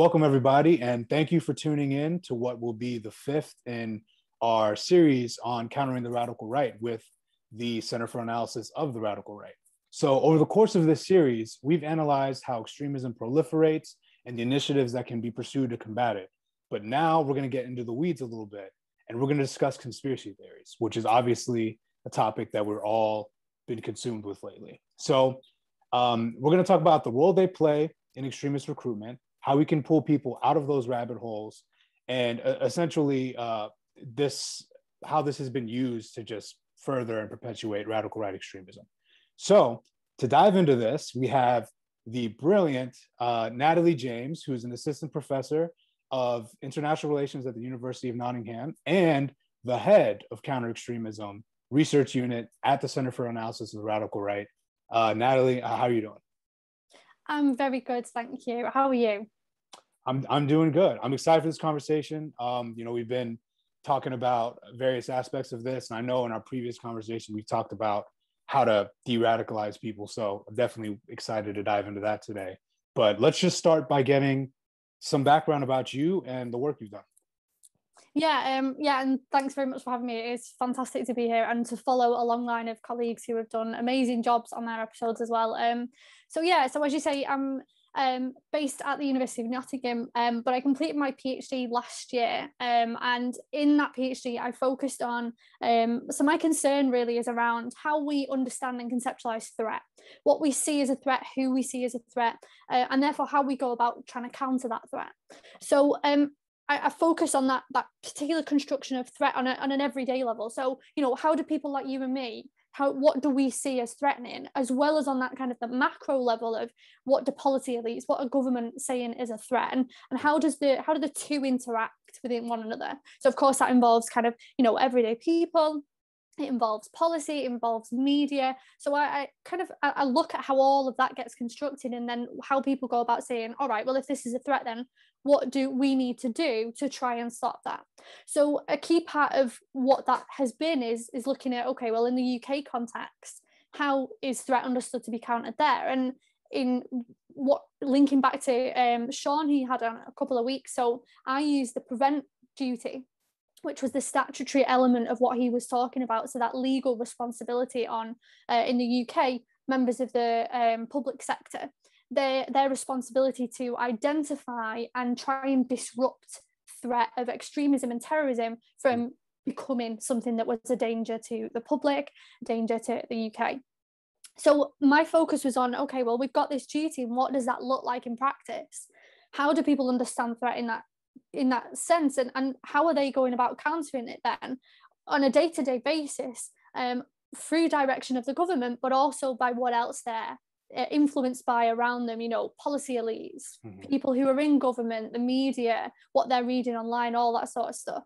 Welcome, everybody, and thank you for tuning in to what will be the fifth in our series on countering the radical right with the Center for Analysis of the Radical Right. So, over the course of this series, we've analyzed how extremism proliferates and the initiatives that can be pursued to combat it. But now we're going to get into the weeds a little bit and we're going to discuss conspiracy theories, which is obviously a topic that we're all been consumed with lately. So, um, we're going to talk about the role they play in extremist recruitment, how we can pull people out of those rabbit holes, and uh, essentially uh, this how this has been used to just further and perpetuate radical right extremism. So to dive into this, we have the brilliant uh, Natalie James, who's an assistant professor of international relations at the University of Nottingham and the head of counter extremism research unit at the Center for Analysis of the Radical Right. Uh, Natalie, uh, how are you doing? I'm very good, thank you. How are you? I'm I'm doing good. I'm excited for this conversation. Um, you know, we've been talking about various aspects of this, and I know in our previous conversation we talked about how to de-radicalize people. So I'm definitely excited to dive into that today. But let's just start by getting some background about you and the work you've done. Yeah, um, yeah, and thanks very much for having me. It's fantastic to be here and to follow a long line of colleagues who have done amazing jobs on their episodes as well. Um, so yeah, so as you say, I'm um, based at the University of Nottingham, um, but I completed my PhD last year. Um, and in that PhD, I focused on, um, so my concern really is around how we understand and conceptualize threat, what we see as a threat, who we see as a threat, uh, and therefore how we go about trying to counter that threat. So um, I, I, focus on that, that particular construction of threat on, a, on an everyday level. So, you know, how do people like you and me how what do we see as threatening as well as on that kind of the macro level of what do policy elites what are government saying is a threat and, and how does the how do the two interact within one another so of course that involves kind of you know everyday people it involves policy it involves media. So I, I, kind of I look at how all of that gets constructed and then how people go about saying all right well if this is a threat then what do we need to do to try and stop that? So a key part of what that has been is is looking at okay well in the uk context how is threat understood to be countered there? And in what linking back to um, Sean he had a couple of weeks so I use the prevent duty which was the statutory element of what he was talking about. So that legal responsibility on uh, in the UK members of the um, public sector, their their responsibility to identify and try and disrupt threat of extremism and terrorism from becoming something that was a danger to the public, danger to the UK. So my focus was on okay, well we've got this duty, and what does that look like in practice? How do people understand threat in that in that sense and, and how are they going about countering it then? On a day-to-day basis um, through direction of the government but also by what else they're uh, influenced by around them you know policy elites mm-hmm. people who are in government the media what they're reading online all that sort of stuff.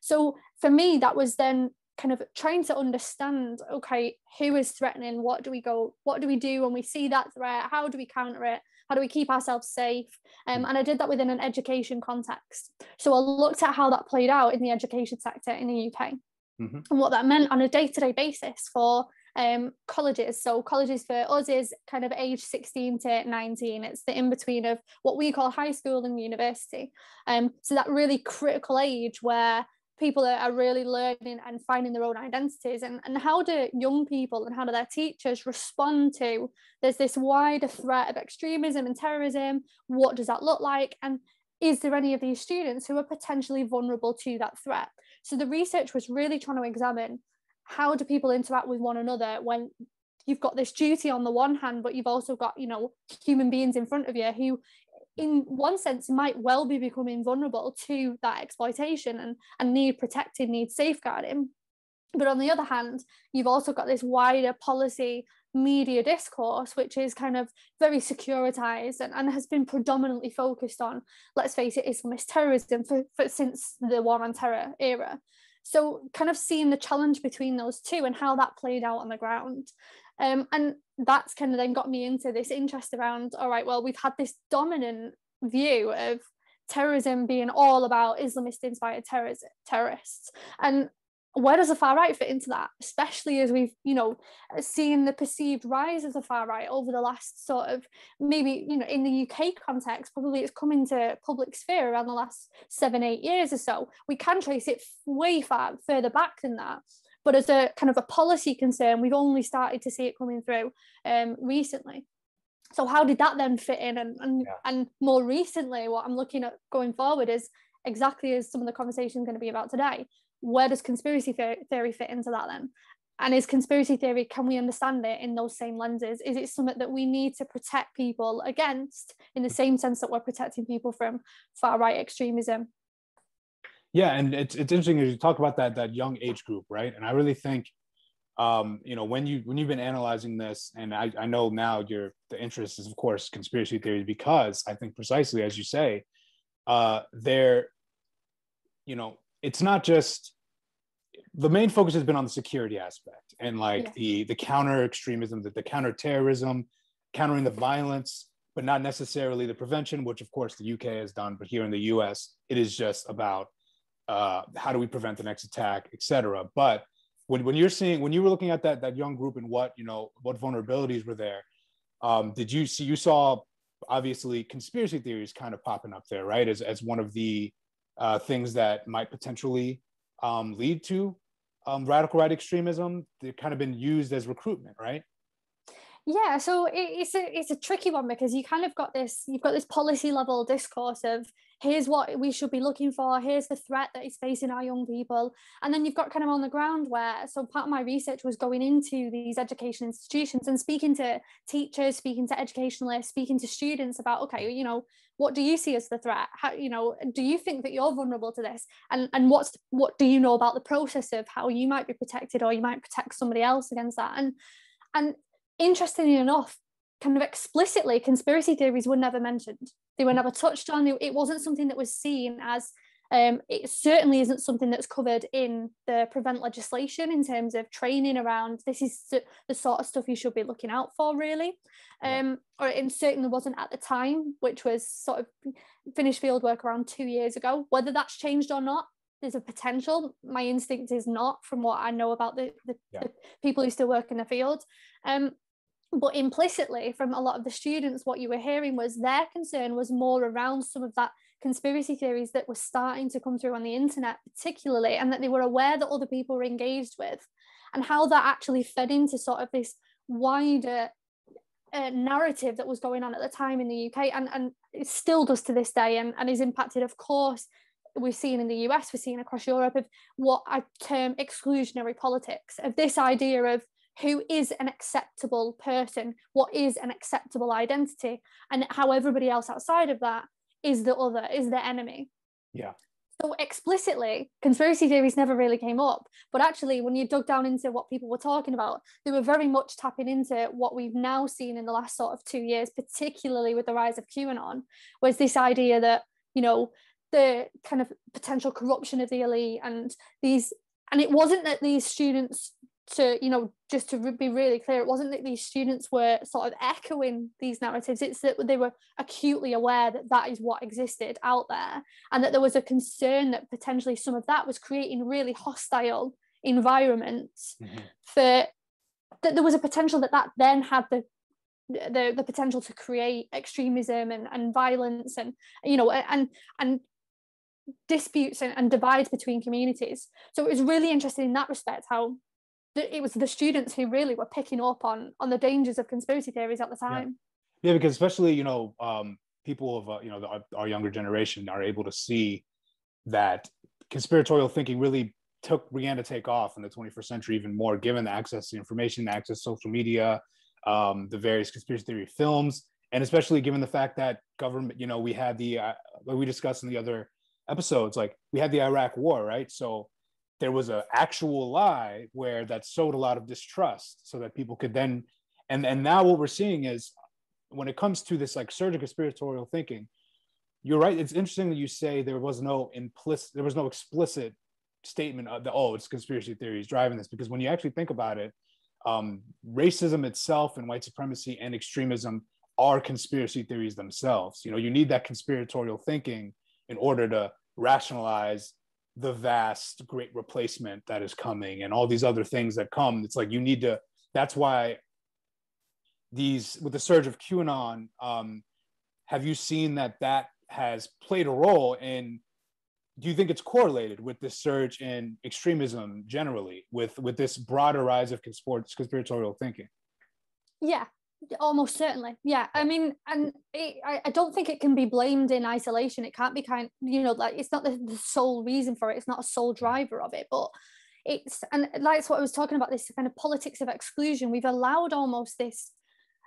So for me that was then kind of trying to understand okay who is threatening? What do we go what do we do when we see that threat? How do we counter it how do we keep ourselves safe um, and i did that within an education context so i looked at how that played out in the education sector in the uk mm-hmm. and what that meant on a day-to-day basis for um, colleges. So colleges for us is kind of age 16 to 19. It's the in-between of what we call high school and university. Um, so that really critical age where people are, really learning and finding their own identities and, and how do young people and how do their teachers respond to there's this wider threat of extremism and terrorism. What does that look like? And is there any of these students who are potentially vulnerable to that threat? So the research was really trying to examine how do people interact with one another when you've got this duty on the one hand but you've also got you know human beings in front of you who in one sense might well be becoming vulnerable to that exploitation and, and need protecting, need safeguarding. But on the other hand, you've also got this wider policy media discourse, which is kind of very securitized and, and has been predominantly focused on, let's face it, Islamist terrorism for, for since the war on terror era. So, kind of seeing the challenge between those two and how that played out on the ground. Um, and that's kind of then got me into this interest around all right, well, we've had this dominant view of terrorism being all about Islamist inspired terrorists. And where does the far right fit into that especially as we've you know seen the perceived rise of the far right over the last sort of maybe you know in the uk context probably it's come into public sphere around the last seven eight years or so we can trace it way far further back than that but as a kind of a policy concern we've only started to see it coming through um, recently so how did that then fit in and and, yeah. and more recently what i'm looking at going forward is exactly as some of the conversation is going to be about today where does conspiracy theory fit into that then? And is conspiracy theory, can we understand it in those same lenses? Is it something that we need to protect people against in the same sense that we're protecting people from far right extremism? Yeah, and it's, it's interesting as you talk about that that young age group, right? And I really think um, you know, when you when you've been analyzing this, and I, I know now your the interest is of course conspiracy theories because I think precisely as you say, uh, they're, you know, it's not just the main focus has been on the security aspect and like yeah. the the counter extremism, the, the counter terrorism, countering the violence, but not necessarily the prevention, which of course the UK has done. But here in the US, it is just about uh, how do we prevent the next attack, et cetera. But when, when you're seeing when you were looking at that that young group and what you know what vulnerabilities were there, um, did you see you saw obviously conspiracy theories kind of popping up there, right? As as one of the uh, things that might potentially um, lead to um, radical right extremism. They've kind of been used as recruitment, right? Yeah, so it's a it's a tricky one because you kind of got this you've got this policy level discourse of here's what we should be looking for, here's the threat that is facing our young people, and then you've got kind of on the ground where so part of my research was going into these education institutions and speaking to teachers, speaking to educationalists, speaking to students about okay, you know, what do you see as the threat? How you know, do you think that you're vulnerable to this? And and what's what do you know about the process of how you might be protected or you might protect somebody else against that? And and interestingly enough, kind of explicitly, conspiracy theories were never mentioned. They were never touched on. It wasn't something that was seen as. Um, it certainly isn't something that's covered in the prevent legislation in terms of training around this is the sort of stuff you should be looking out for really um, or it certainly wasn't at the time which was sort of finished field work around two years ago whether that's changed or not there's a potential my instinct is not from what i know about the, the, yeah. the people who still work in the field um, but implicitly from a lot of the students what you were hearing was their concern was more around some of that conspiracy theories that were starting to come through on the internet particularly and that they were aware that other people were engaged with and how that actually fed into sort of this wider uh, narrative that was going on at the time in the UK and, and it still does to this day and, and is impacted of course we've seen in the US, we're seeing across Europe of what I term exclusionary politics, of this idea of who is an acceptable person, what is an acceptable identity, and how everybody else outside of that is the other, is the enemy. Yeah. So explicitly, conspiracy theories never really came up. But actually, when you dug down into what people were talking about, they were very much tapping into what we've now seen in the last sort of two years, particularly with the rise of QAnon, was this idea that, you know, the kind of potential corruption of the elite and these and it wasn't that these students to you know just to be really clear it wasn't that these students were sort of echoing these narratives it's that they were acutely aware that that is what existed out there and that there was a concern that potentially some of that was creating really hostile environments mm-hmm. for that there was a potential that that then had the the, the potential to create extremism and, and violence and you know and and disputes and, and divides between communities so it was really interesting in that respect how it was the students who really were picking up on on the dangers of conspiracy theories at the time. Yeah, yeah because especially you know um, people of uh, you know the, our younger generation are able to see that conspiratorial thinking really took began to take off in the 21st century even more, given the access to information, the access to social media, um, the various conspiracy theory films, and especially given the fact that government, you know, we had the uh, like we discussed in the other episodes, like we had the Iraq War, right? So there was an actual lie where that sowed a lot of distrust so that people could then and and now what we're seeing is when it comes to this like surge conspiratorial thinking you're right it's interesting that you say there was no implicit there was no explicit statement of the oh it's conspiracy theories driving this because when you actually think about it um, racism itself and white supremacy and extremism are conspiracy theories themselves. You know you need that conspiratorial thinking in order to rationalize the vast great replacement that is coming and all these other things that come. It's like you need to that's why these with the surge of qanon um, have you seen that that has played a role in do you think it's correlated with this surge in extremism generally with with this broader rise of conspiratorial thinking? Yeah almost certainly yeah i mean and it, I, I don't think it can be blamed in isolation it can't be kind you know like it's not the, the sole reason for it it's not a sole driver of it but it's and that's what i was talking about this kind of politics of exclusion we've allowed almost this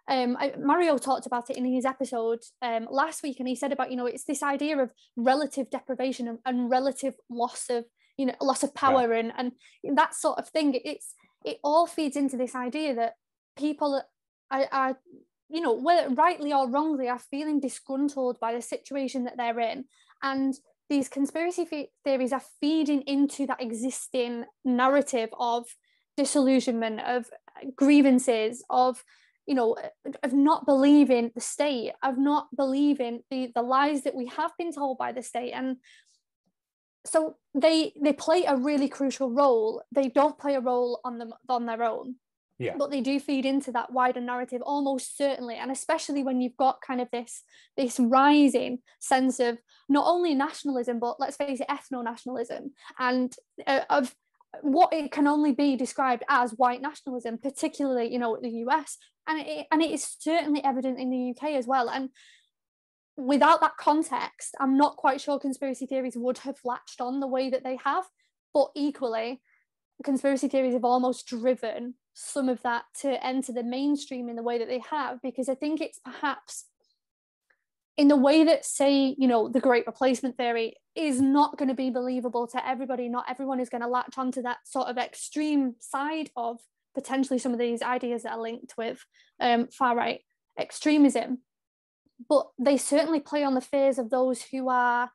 um, I, Mario talked about it in his episode um, last week, and he said about you know it's this idea of relative deprivation and, and relative loss of you know loss of power yeah. and and that sort of thing. It's it all feeds into this idea that people are, are you know whether rightly or wrongly are feeling disgruntled by the situation that they're in, and these conspiracy theories are feeding into that existing narrative of disillusionment, of grievances, of you know of not believing the state of not believing the the lies that we have been told by the state. And so they they play a really crucial role. They don't play a role on them on their own yeah. but they do feed into that wider narrative almost certainly and especially when you've got kind of this this rising sense of not only nationalism but let's face it ethno nationalism and uh, of what it can only be described as white nationalism, particularly you know the US, and it, and it is certainly evident in the UK as well. And without that context, I'm not quite sure conspiracy theories would have latched on the way that they have. But equally, conspiracy theories have almost driven some of that to enter the mainstream in the way that they have, because I think it's perhaps in the way that say you know the great replacement theory is not going to be believable to everybody. Not everyone is going to latch onto that sort of extreme side of potentially some of these ideas that are linked with um, far right extremism. But they certainly play on the fears of those who are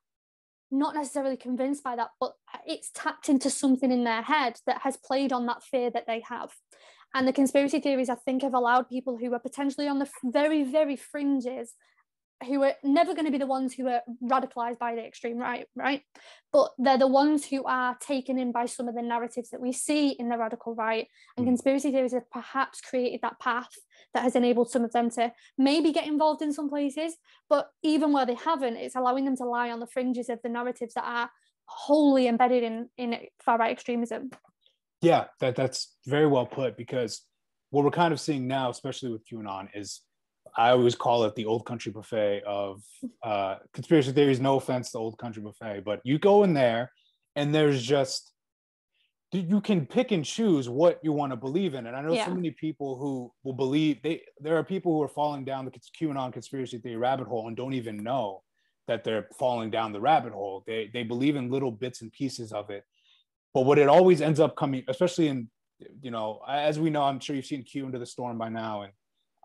not necessarily convinced by that but it's tapped into something in their head that has played on that fear that they have and the conspiracy theories i think have allowed people who are potentially on the very very fringes who are never going to be the ones who are radicalized by the extreme right, right? But they're the ones who are taken in by some of the narratives that we see in the radical right. And mm. conspiracy theories have perhaps created that path that has enabled some of them to maybe get involved in some places, but even where they haven't, it's allowing them to lie on the fringes of the narratives that are wholly embedded in in far right extremism. Yeah, that that's very well put because what we're kind of seeing now, especially with QAnon, is I always call it the old country buffet of uh, conspiracy theories. No offense to old country buffet, but you go in there and there's just you can pick and choose what you want to believe in. And I know yeah. so many people who will believe they there are people who are falling down the QAnon conspiracy theory rabbit hole and don't even know that they're falling down the rabbit hole. They they believe in little bits and pieces of it. But what it always ends up coming, especially in you know, as we know, I'm sure you've seen Q into the storm by now, and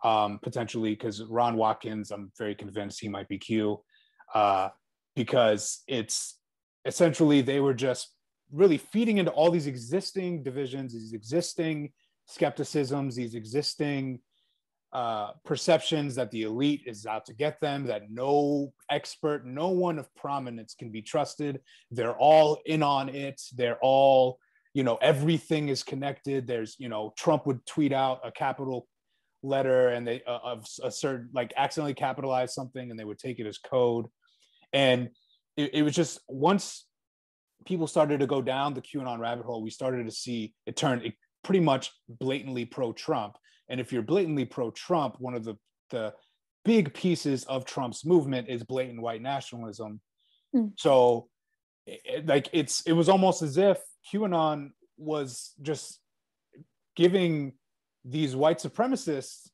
um, potentially because Ron Watkins, I'm very convinced he might be Q, uh, because it's essentially they were just really feeding into all these existing divisions, these existing skepticisms, these existing uh, perceptions that the elite is out to get them, that no expert, no one of prominence can be trusted. They're all in on it. They're all, you know, everything is connected. There's, you know, Trump would tweet out a capital letter and they uh, of a certain like accidentally capitalize something and they would take it as code and it, it was just once people started to go down the qanon rabbit hole we started to see it turn it pretty much blatantly pro-trump and if you're blatantly pro-trump one of the the big pieces of trump's movement is blatant white nationalism mm. so it, like it's it was almost as if qanon was just giving these white supremacists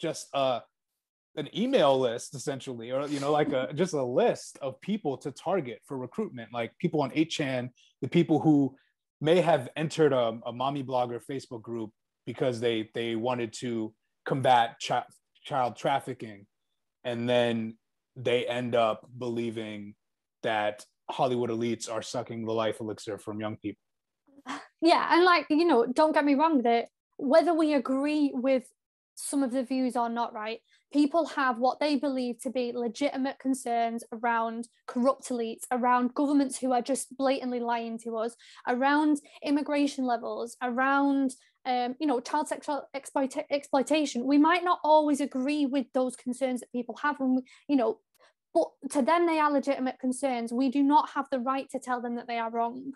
just uh, an email list essentially, or you know, like a just a list of people to target for recruitment, like people on 8chan, the people who may have entered a, a mommy blogger Facebook group because they they wanted to combat ch- child trafficking, and then they end up believing that Hollywood elites are sucking the life elixir from young people. Yeah, and like you know, don't get me wrong, that whether we agree with some of the views or not right. People have what they believe to be legitimate concerns around corrupt elites, around governments who are just blatantly lying to us, around immigration levels, around um, you know, child sexual exploita- exploitation. We might not always agree with those concerns that people have, and you know, but to them they are legitimate concerns. We do not have the right to tell them that they are wrong.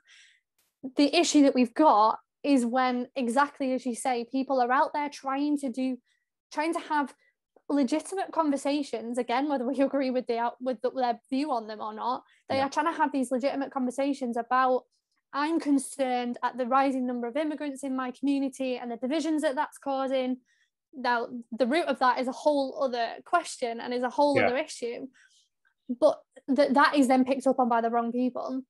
The issue that we've got is when exactly as you say, people are out there trying to do, trying to have legitimate conversations again whether we agree with the with the, their view on them or not they yeah. are trying to have these legitimate conversations about I'm concerned at the rising number of immigrants in my community and the divisions that that's causing. Now, the root of that is a whole other question and is a whole yeah. other issue. But th- that is then picked up on by the wrong people.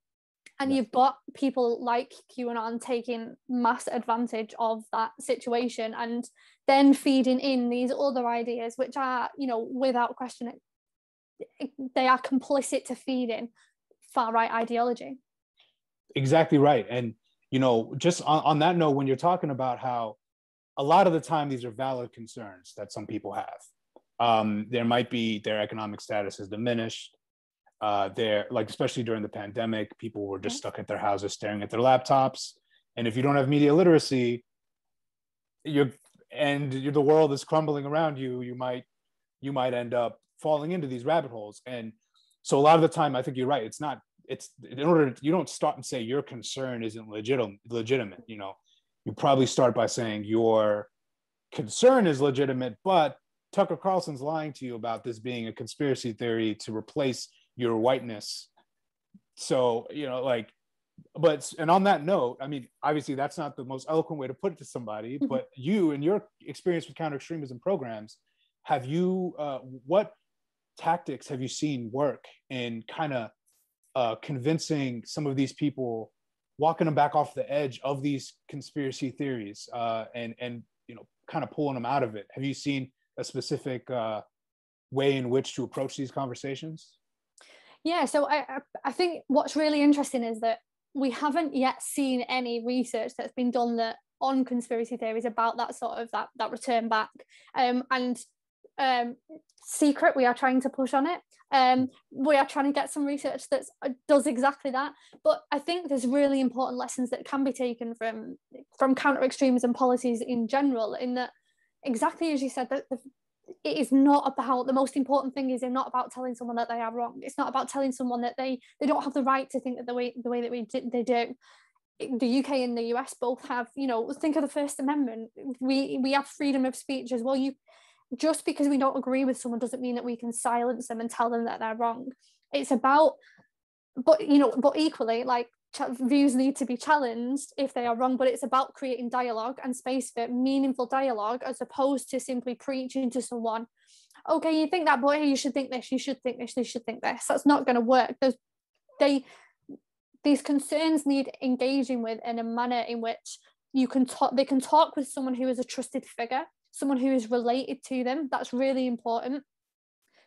And yeah. you've got people like QAnon taking mass advantage of that situation and then feeding in these other ideas, which are, you know, without question, they are complicit to feeding far right ideology exactly right. And you know, just on, on that note, when you're talking about how a lot of the time these are valid concerns that some people have. Um, there might be their economic status is diminished. Uh, they're like, especially during the pandemic, people were just stuck at their houses staring at their laptops. And if you don't have media literacy, you're and you're, the world is crumbling around you. You might you might end up falling into these rabbit holes. And so a lot of the time, I think you're right. It's not it's in order to, you don't start and say your concern isn't legitimate legitimate you know you probably start by saying your concern is legitimate but tucker carlson's lying to you about this being a conspiracy theory to replace your whiteness so you know like but and on that note i mean obviously that's not the most eloquent way to put it to somebody mm-hmm. but you and your experience with counter extremism programs have you uh, what tactics have you seen work in kind of uh, convincing some of these people, walking them back off the edge of these conspiracy theories, uh, and and you know, kind of pulling them out of it. Have you seen a specific uh, way in which to approach these conversations? Yeah, so I I think what's really interesting is that we haven't yet seen any research that's been done that on conspiracy theories about that sort of that that return back um, and um, secret we are trying to push on it um, we are trying to get some research that uh, does exactly that but i think there's really important lessons that can be taken from from counter extremism policies in general in that exactly as you said that the, it is not about the most important thing is not about telling someone that they are wrong it's not about telling someone that they they don't have the right to think that the way the way that we did they do the UK and the US both have, you know, think of the First Amendment. We we have freedom of speech as well. You just because we don't agree with someone doesn't mean that we can silence them and tell them that they're wrong. It's about but you know but equally like views need to be challenged if they are wrong but it's about creating dialogue and space for meaningful dialogue as opposed to simply preaching to someone okay you think that boy you should think this you should think this you should think this. That's not going to work. There's, they these concerns need engaging with in a manner in which you can talk they can talk with someone who is a trusted figure someone who is related to them. That's really important.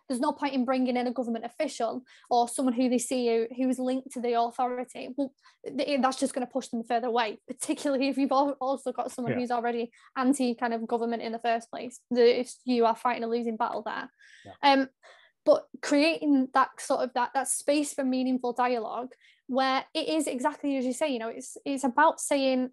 There's no point in bringing in a government official or someone who they see who, who is linked to the authority. Well, that's just going to push them further away, particularly if you've also got someone yeah. who's already anti kind of government in the first place. If you are fighting a losing battle there. Yeah. Um, but creating that sort of that that space for meaningful dialogue where it is exactly as you say you know it's it's about saying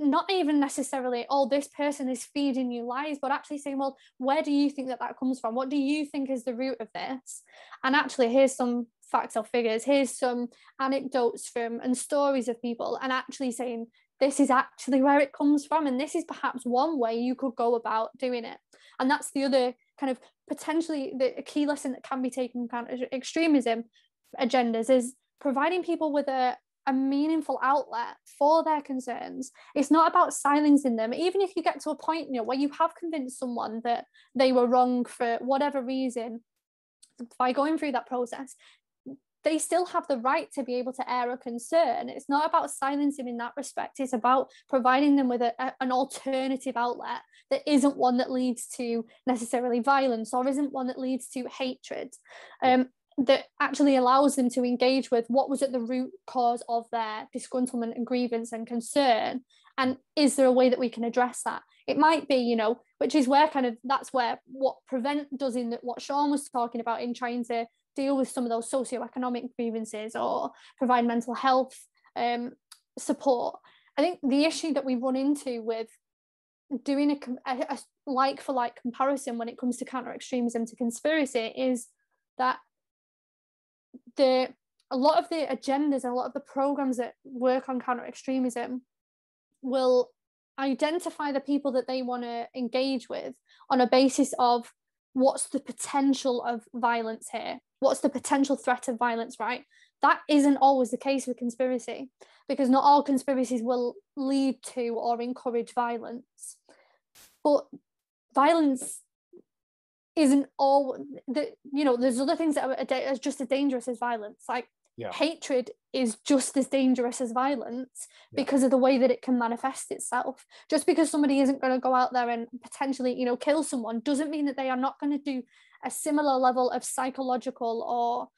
not even necessarily oh this person is feeding you lies but actually saying well where do you think that that comes from? What do you think is the root of this? And actually here's some facts or figures here's some anecdotes from and stories of people and actually saying this is actually where it comes from and this is perhaps one way you could go about doing it. And that's the other kind of potentially the key lesson that can be taken from extremism agendas is providing people with a, a meaningful outlet for their concerns. It's not about silencing them. Even if you get to a point you know, where you have convinced someone that they were wrong for whatever reason, by going through that process, they still have the right to be able to air a concern. It's not about silencing them in that respect. It's about providing them with a, a, an alternative outlet that isn't one that leads to necessarily violence or isn't one that leads to hatred. Um, that actually allows them to engage with what was at the root cause of their disgruntlement and grievance and concern and is there a way that we can address that? It might be you know which is where kind of that's where what prevent does in that what sean was talking about in trying to deal with some of those socioeconomic grievances or provide mental health um, support. I think the issue that we run into with doing a, a, a like for like comparison when it comes to counter extremism to conspiracy is that the a lot of the agendas and a lot of the programs that work on counter extremism will identify the people that they want to engage with on a basis of what's the potential of violence here what's the potential threat of violence right? That isn't always the case with conspiracy because not all conspiracies will lead to or encourage violence. But violence isn't all the you know there's other things that are, are just as dangerous as violence like yeah. hatred is just as dangerous as violence yeah. because of the way that it can manifest itself just because somebody isn't going to go out there and potentially you know kill someone doesn't mean that they are not going to do a similar level of psychological or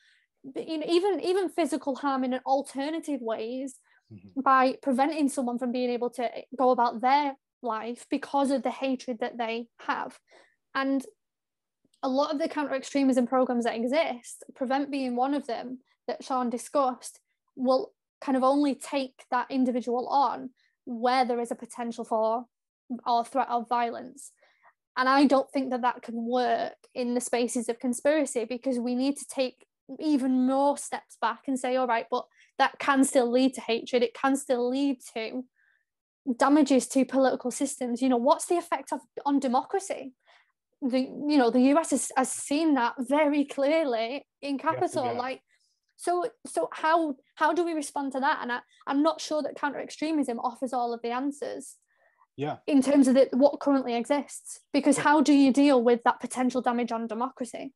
you know even even physical harm in alternative ways mm-hmm. by preventing someone from being able to go about their life because of the hatred that they have and a lot of the counter extremism programs that exist prevent being one of them that sean discussed will kind of only take that individual on where there is a potential for or threat of violence. And i don't think that that can work in the spaces of conspiracy because we need to take even more steps back and say all right but that can still lead to hatred. It can still lead to damages to political systems. You know what's the effect of on democracy the you know the us has, has seen that very clearly in Capitol yeah, yeah. like so so how how do we respond to that? And I, i'm not sure that counter extremism offers all of the answers yeah. in terms of the, what currently exists because how do you deal with that potential damage on democracy?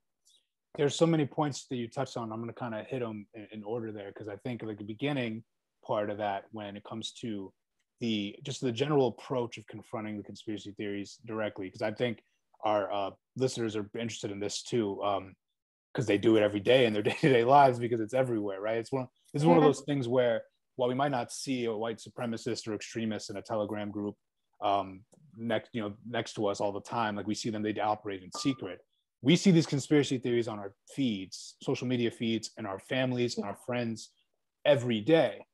There's so many points that you touched on. I'm going to kind of hit them in, in order there because i think like the beginning part of that when it comes to the just the general approach of confronting the conspiracy theories directly because i think our uh, listeners are interested in this too because um, they do it every day in their day-to-day lives because it's everywhere right? It's one it's one of those things where while we might not see a white supremacist or extremist in a telegram group um, next you know next to us all the time like we see them they operate in secret. We see these conspiracy theories on our feeds social media feeds and our families and our friends every day.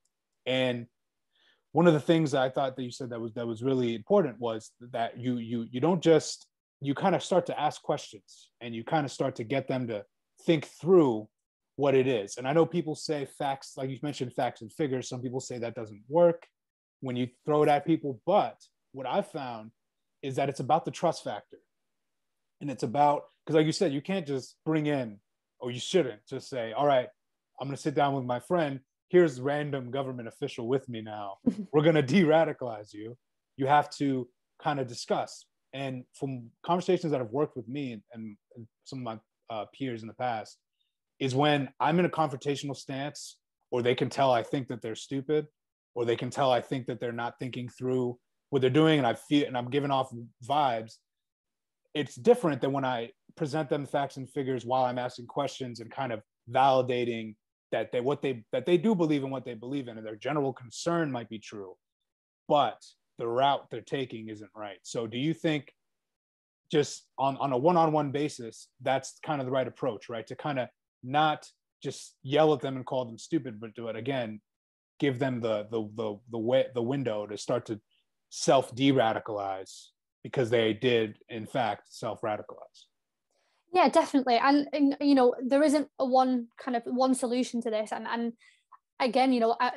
And one of the things that I thought that you said that was that was really important was that you you you don't just you kind of start to ask questions and you kind of start to get them to think through what it is. And I know people say facts, like you mentioned, facts and figures. Some people say that doesn't work when you throw it at people. But what I've found is that it's about the trust factor. And it's about, because like you said, you can't just bring in, or you shouldn't just say, all right, I'm going to sit down with my friend here's random government official with me now. We're going to de-radicalize you. You have to kind of discuss. And from conversations that have worked with me and, and, some of my uh, peers in the past, is when I'm in a confrontational stance, or they can tell I think that they're stupid, or they can tell I think that they're not thinking through what they're doing, and I feel and I'm giving off vibes. It's different than when I present them facts and figures while I'm asking questions and kind of validating that they what they that they do believe in what they believe in and their general concern might be true but the route they're taking isn't right. So do you think just on, on a one-on-one basis that's kind of the right approach right? To kind of not just yell at them and call them stupid but do it again give them the the the the way the window to start to self de-radicalize because they did in fact self radicalize yeah definitely. And, and, you know there isn't a one kind of one solution to this. And and again you know I,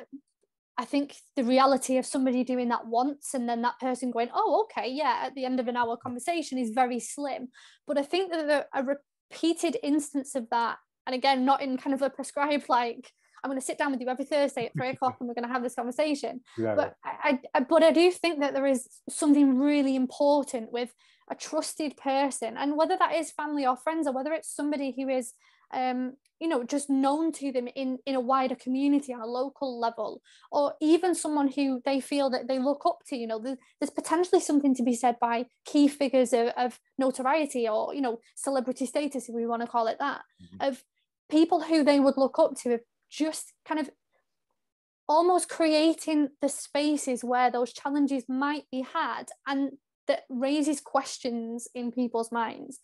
I think the reality of somebody doing that once and then that person going oh okay yeah at the end of an hour conversation is very slim but I think that a repeated instance of that and again not in kind of a prescribed like I'm going to sit down with you every Thursday at three o'clock and we're going to have this conversation. Yeah. But I, I, but I do think that there is something really important with a trusted person and whether that is family or friends or whether it's somebody who is um, you know just known to them in in a wider community on a local level or even someone who they feel that they look up to you know there's, there's potentially something to be said by key figures of, of notoriety or you know celebrity status if we want to call it that mm-hmm. of people who they would look up to just kind of almost creating the spaces where those challenges might be had and that raises questions in people's minds.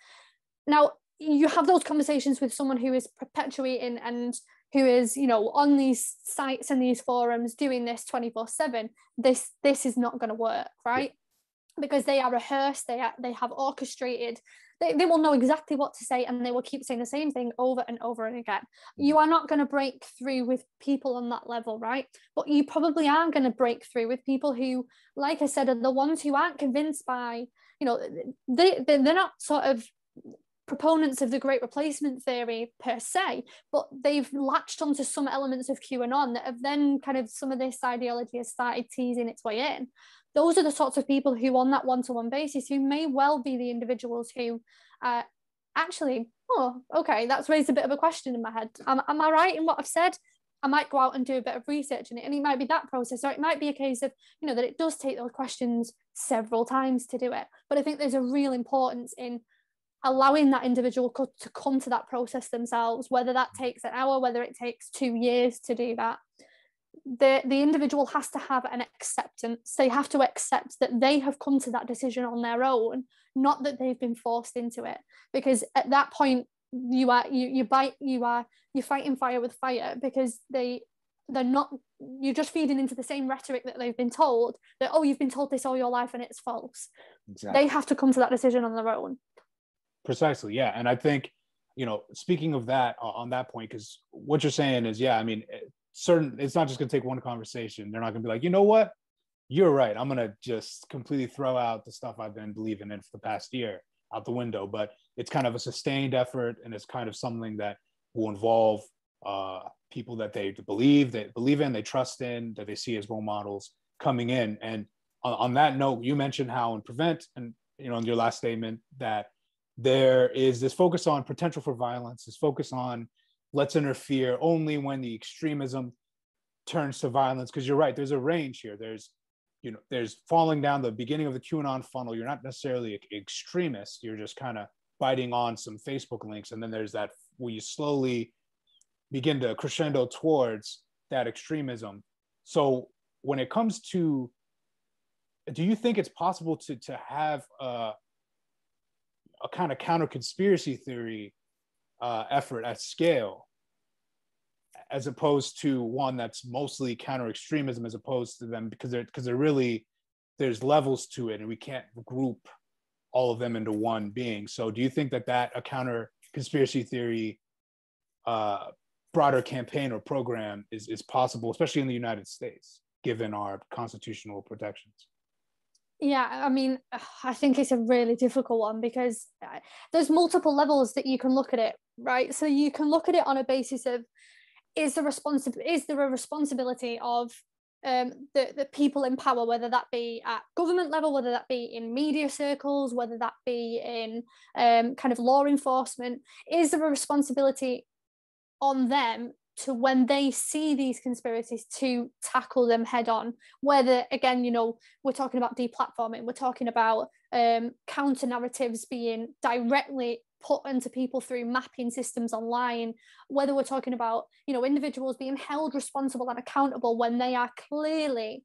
Now, you have those conversations with someone who is perpetuating and who is you know on these sites and these forums doing this 24 7 this this is not going to work right? Because they are rehearsed they are they have orchestrated they, they will know exactly what to say and they will keep saying the same thing over and over and again. Mm-hmm. You are not going to break through with people on that level right? But you probably are going to break through with people who like i said are the ones who aren't convinced by you know they, they're not sort of proponents of the great replacement theory per se, but they've latched onto some elements of QAnon that have then kind of some of this ideology has started teasing its way in. Those are the sorts of people who, on that one to one basis, who may well be the individuals who uh, actually, oh, okay, that's raised a bit of a question in my head. Am, am I right in what I've said? I might go out and do a bit of research in it, and it might be that process, or it might be a case of, you know, that it does take those questions several times to do it. But I think there's a real importance in allowing that individual co- to come to that process themselves, whether that mm. takes an hour, whether it takes two years to do that. The, the individual has to have an acceptance. They have to accept that they have come to that decision on their own, not that they've been forced into it. Because at that point, you are you you bite you are you're fighting fire with fire because they they're not you're just feeding into the same rhetoric that they've been told that oh you've been told this all your life and it's false exactly. they have to come to that decision on their own Precisely, yeah. And I think, you know, speaking of that on that point, because what you're saying is, yeah, I mean, eh, certain, it's not just going to take one conversation. They're not going to be like, you know what, you're right. I'm going to just completely throw out the stuff I've been believing in for the past year out the window. But it's kind of a sustained effort, and it's kind of something that will involve uh, people that they believe, they believe in, they trust in, that they see as role models coming in. And on, on that note, you mentioned how in prevent, and you know, in your last statement that there is this focus on potential for violence, this focus on let's interfere only when the extremism turns to violence. Because you're right, there's a range here. There's you know, there's falling down the beginning of the QAnon funnel. You're not necessarily an extremist. You're just kind of biting on some Facebook links, and then there's that where you slowly begin to crescendo towards that extremism. So when it comes to, do you think it's possible to to have a a kind of counter conspiracy theory uh, effort at scale as opposed to one that's mostly counter extremism as opposed to them because they're because they're really there's levels to it and we can't group all of them into one being. So do you think that that a counter conspiracy theory uh, broader campaign or program is, is possible especially in the united states given our constitutional protections yeah i mean i think it's a really difficult one because uh, there's multiple levels that you can look at it right? So you can look at it on a basis of is the responsible is there a responsibility of um, the, the people in power, whether that be at government level, whether that be in media circles, whether that be in um, kind of law enforcement, is there a responsibility on them to when they see these conspiracies to tackle them head on whether again you know we're talking about deplatforming we're talking about um, counter narratives being directly put into people through mapping systems online whether we're talking about you know individuals being held responsible and accountable when they are clearly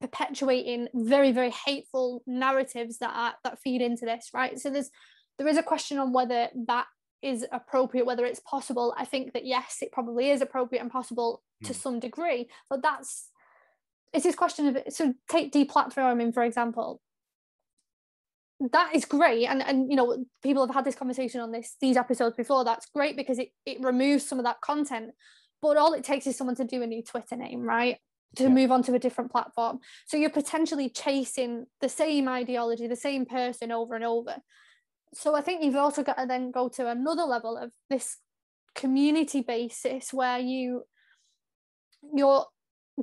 perpetuating very very hateful narratives that are that feed into this right? So there's there is a question on whether that is appropriate, whether it's possible. I think that yes, it probably is appropriate and possible mm. to hmm. some degree, but that's it's this question of so take deplatforming for example. That is great, and and you know people have had this conversation on this these episodes before. That's great because it it removes some of that content, but all it takes is someone to do a new Twitter name, right? to yeah. move on to a different platform. So you're potentially chasing the same ideology, the same person over and over so I think you've also got to then go to another level of this community basis where you you're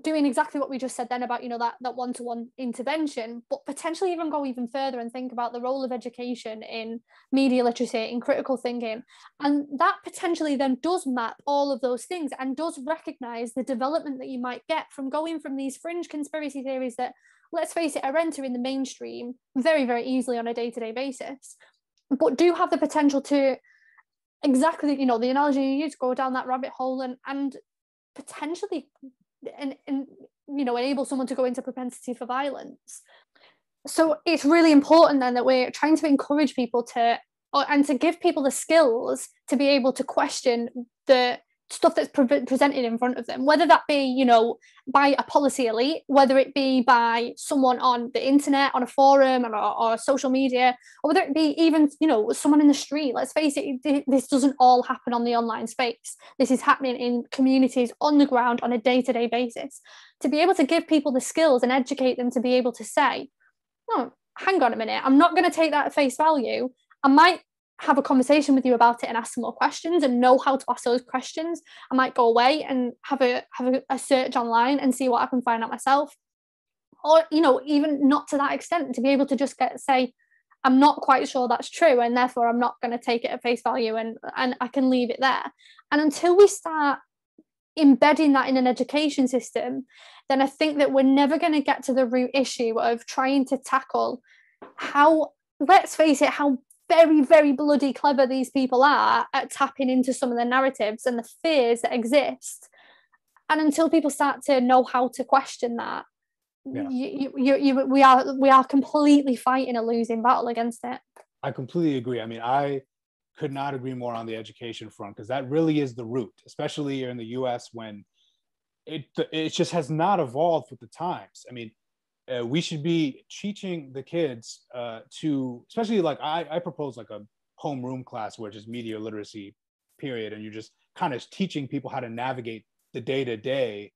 doing exactly what we just said then about you know that that one-to-one intervention but potentially even go even further and think about the role of education in media literacy in critical thinking. And that potentially then does map all of those things and does recognize the development that you might get from going from these fringe conspiracy theories that let's face it are entering the mainstream very very easily on a day-to-day basis but do have the potential to exactly you know the analogy you use go down that rabbit hole and and potentially and, and you know enable someone to go into propensity for violence. So it's really important then that we're trying to encourage people to and to give people the skills to be able to question the stuff that's pre- presented in front of them whether that be you know by a policy elite whether it be by someone on the internet on a forum or, or social media or whether it be even you know someone in the street. Let's face it this doesn't all happen on the online space. This is happening in communities on the ground on a day-to-day basis. To be able to give people the skills and educate them to be able to say oh hang on a minute i'm not going to take that at face value. I might have a conversation with you about it and ask some more questions and know how to ask those questions. I might go away and have a have a, a search online and see what I can find out myself. Or, you know, even not to that extent, to be able to just get say, I'm not quite sure that's true, and therefore I'm not going to take it at face value and and I can leave it there. And until we start embedding that in an education system, then I think that we're never going to get to the root issue of trying to tackle how let's face it, how very, very bloody clever these people are at tapping into some of the narratives and the fears that exist. And until people start to know how to question that, yeah. you, you, you, we are we are completely fighting a losing battle against it. I completely agree. I mean, I could not agree more on the education front because that really is the root, especially here in the U.S. when it it just has not evolved with the times. I mean, uh, we should be teaching the kids uh, to, especially like I, I propose like a homeroom class where just media literacy, period, and you're just kind of teaching people how to navigate the day to day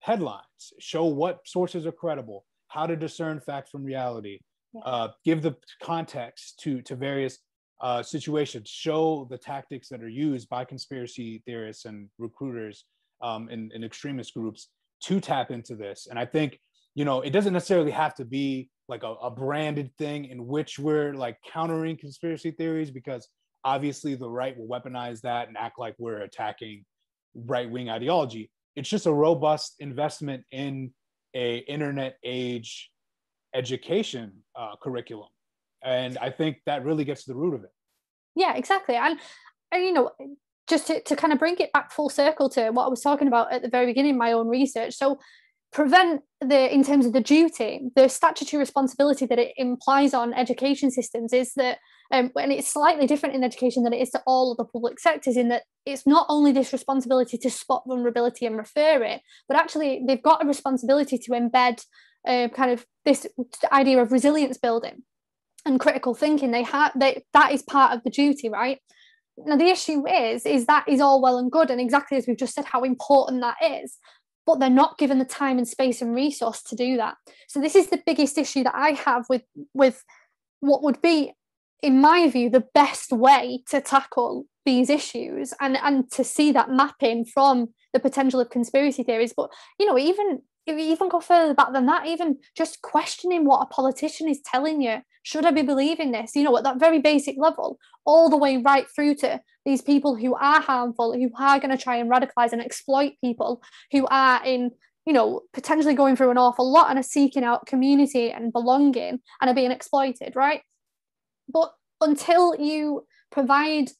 headlines, show what sources are credible, how to discern fact from reality, uh, give the context to to various uh, situations, show the tactics that are used by conspiracy theorists and recruiters um, and, and extremist groups to tap into this. And I think you know, it doesn't necessarily have to be like a, a branded thing in which we're like countering conspiracy theories because obviously the right will weaponize that and act like we're attacking right wing ideology. It's just a robust investment in a internet age education uh, curriculum, and I think that really gets to the root of it. Yeah, exactly, and and you know just to, to kind of bring it back full circle to what I was talking about at the very beginning, my own research. So prevent the in terms of the duty the statutory responsibility that it implies on education systems is that um, and it's slightly different in education than it is to all of the public sectors in that it's not only this responsibility to spot vulnerability and refer it but actually they've got a responsibility to embed uh, kind of this idea of resilience building and critical thinking. They have they, that is part of the duty right? Now the issue is is that is all well and good and exactly as we've just said how important that is but they're not given the time and space and resource to do that. So this is the biggest issue that i have with with what would be in my view the best way to tackle these issues and and to see that mapping from the potential of conspiracy theories. But you know even if you even go further back than that even just questioning what a politician is telling you should i be believing this you know at that very basic level all the way right through to these people who are harmful, who are going to try and radicalize and exploit people who are in, you know, potentially going through an awful lot and are seeking out community and belonging and are being exploited, right? But until you provide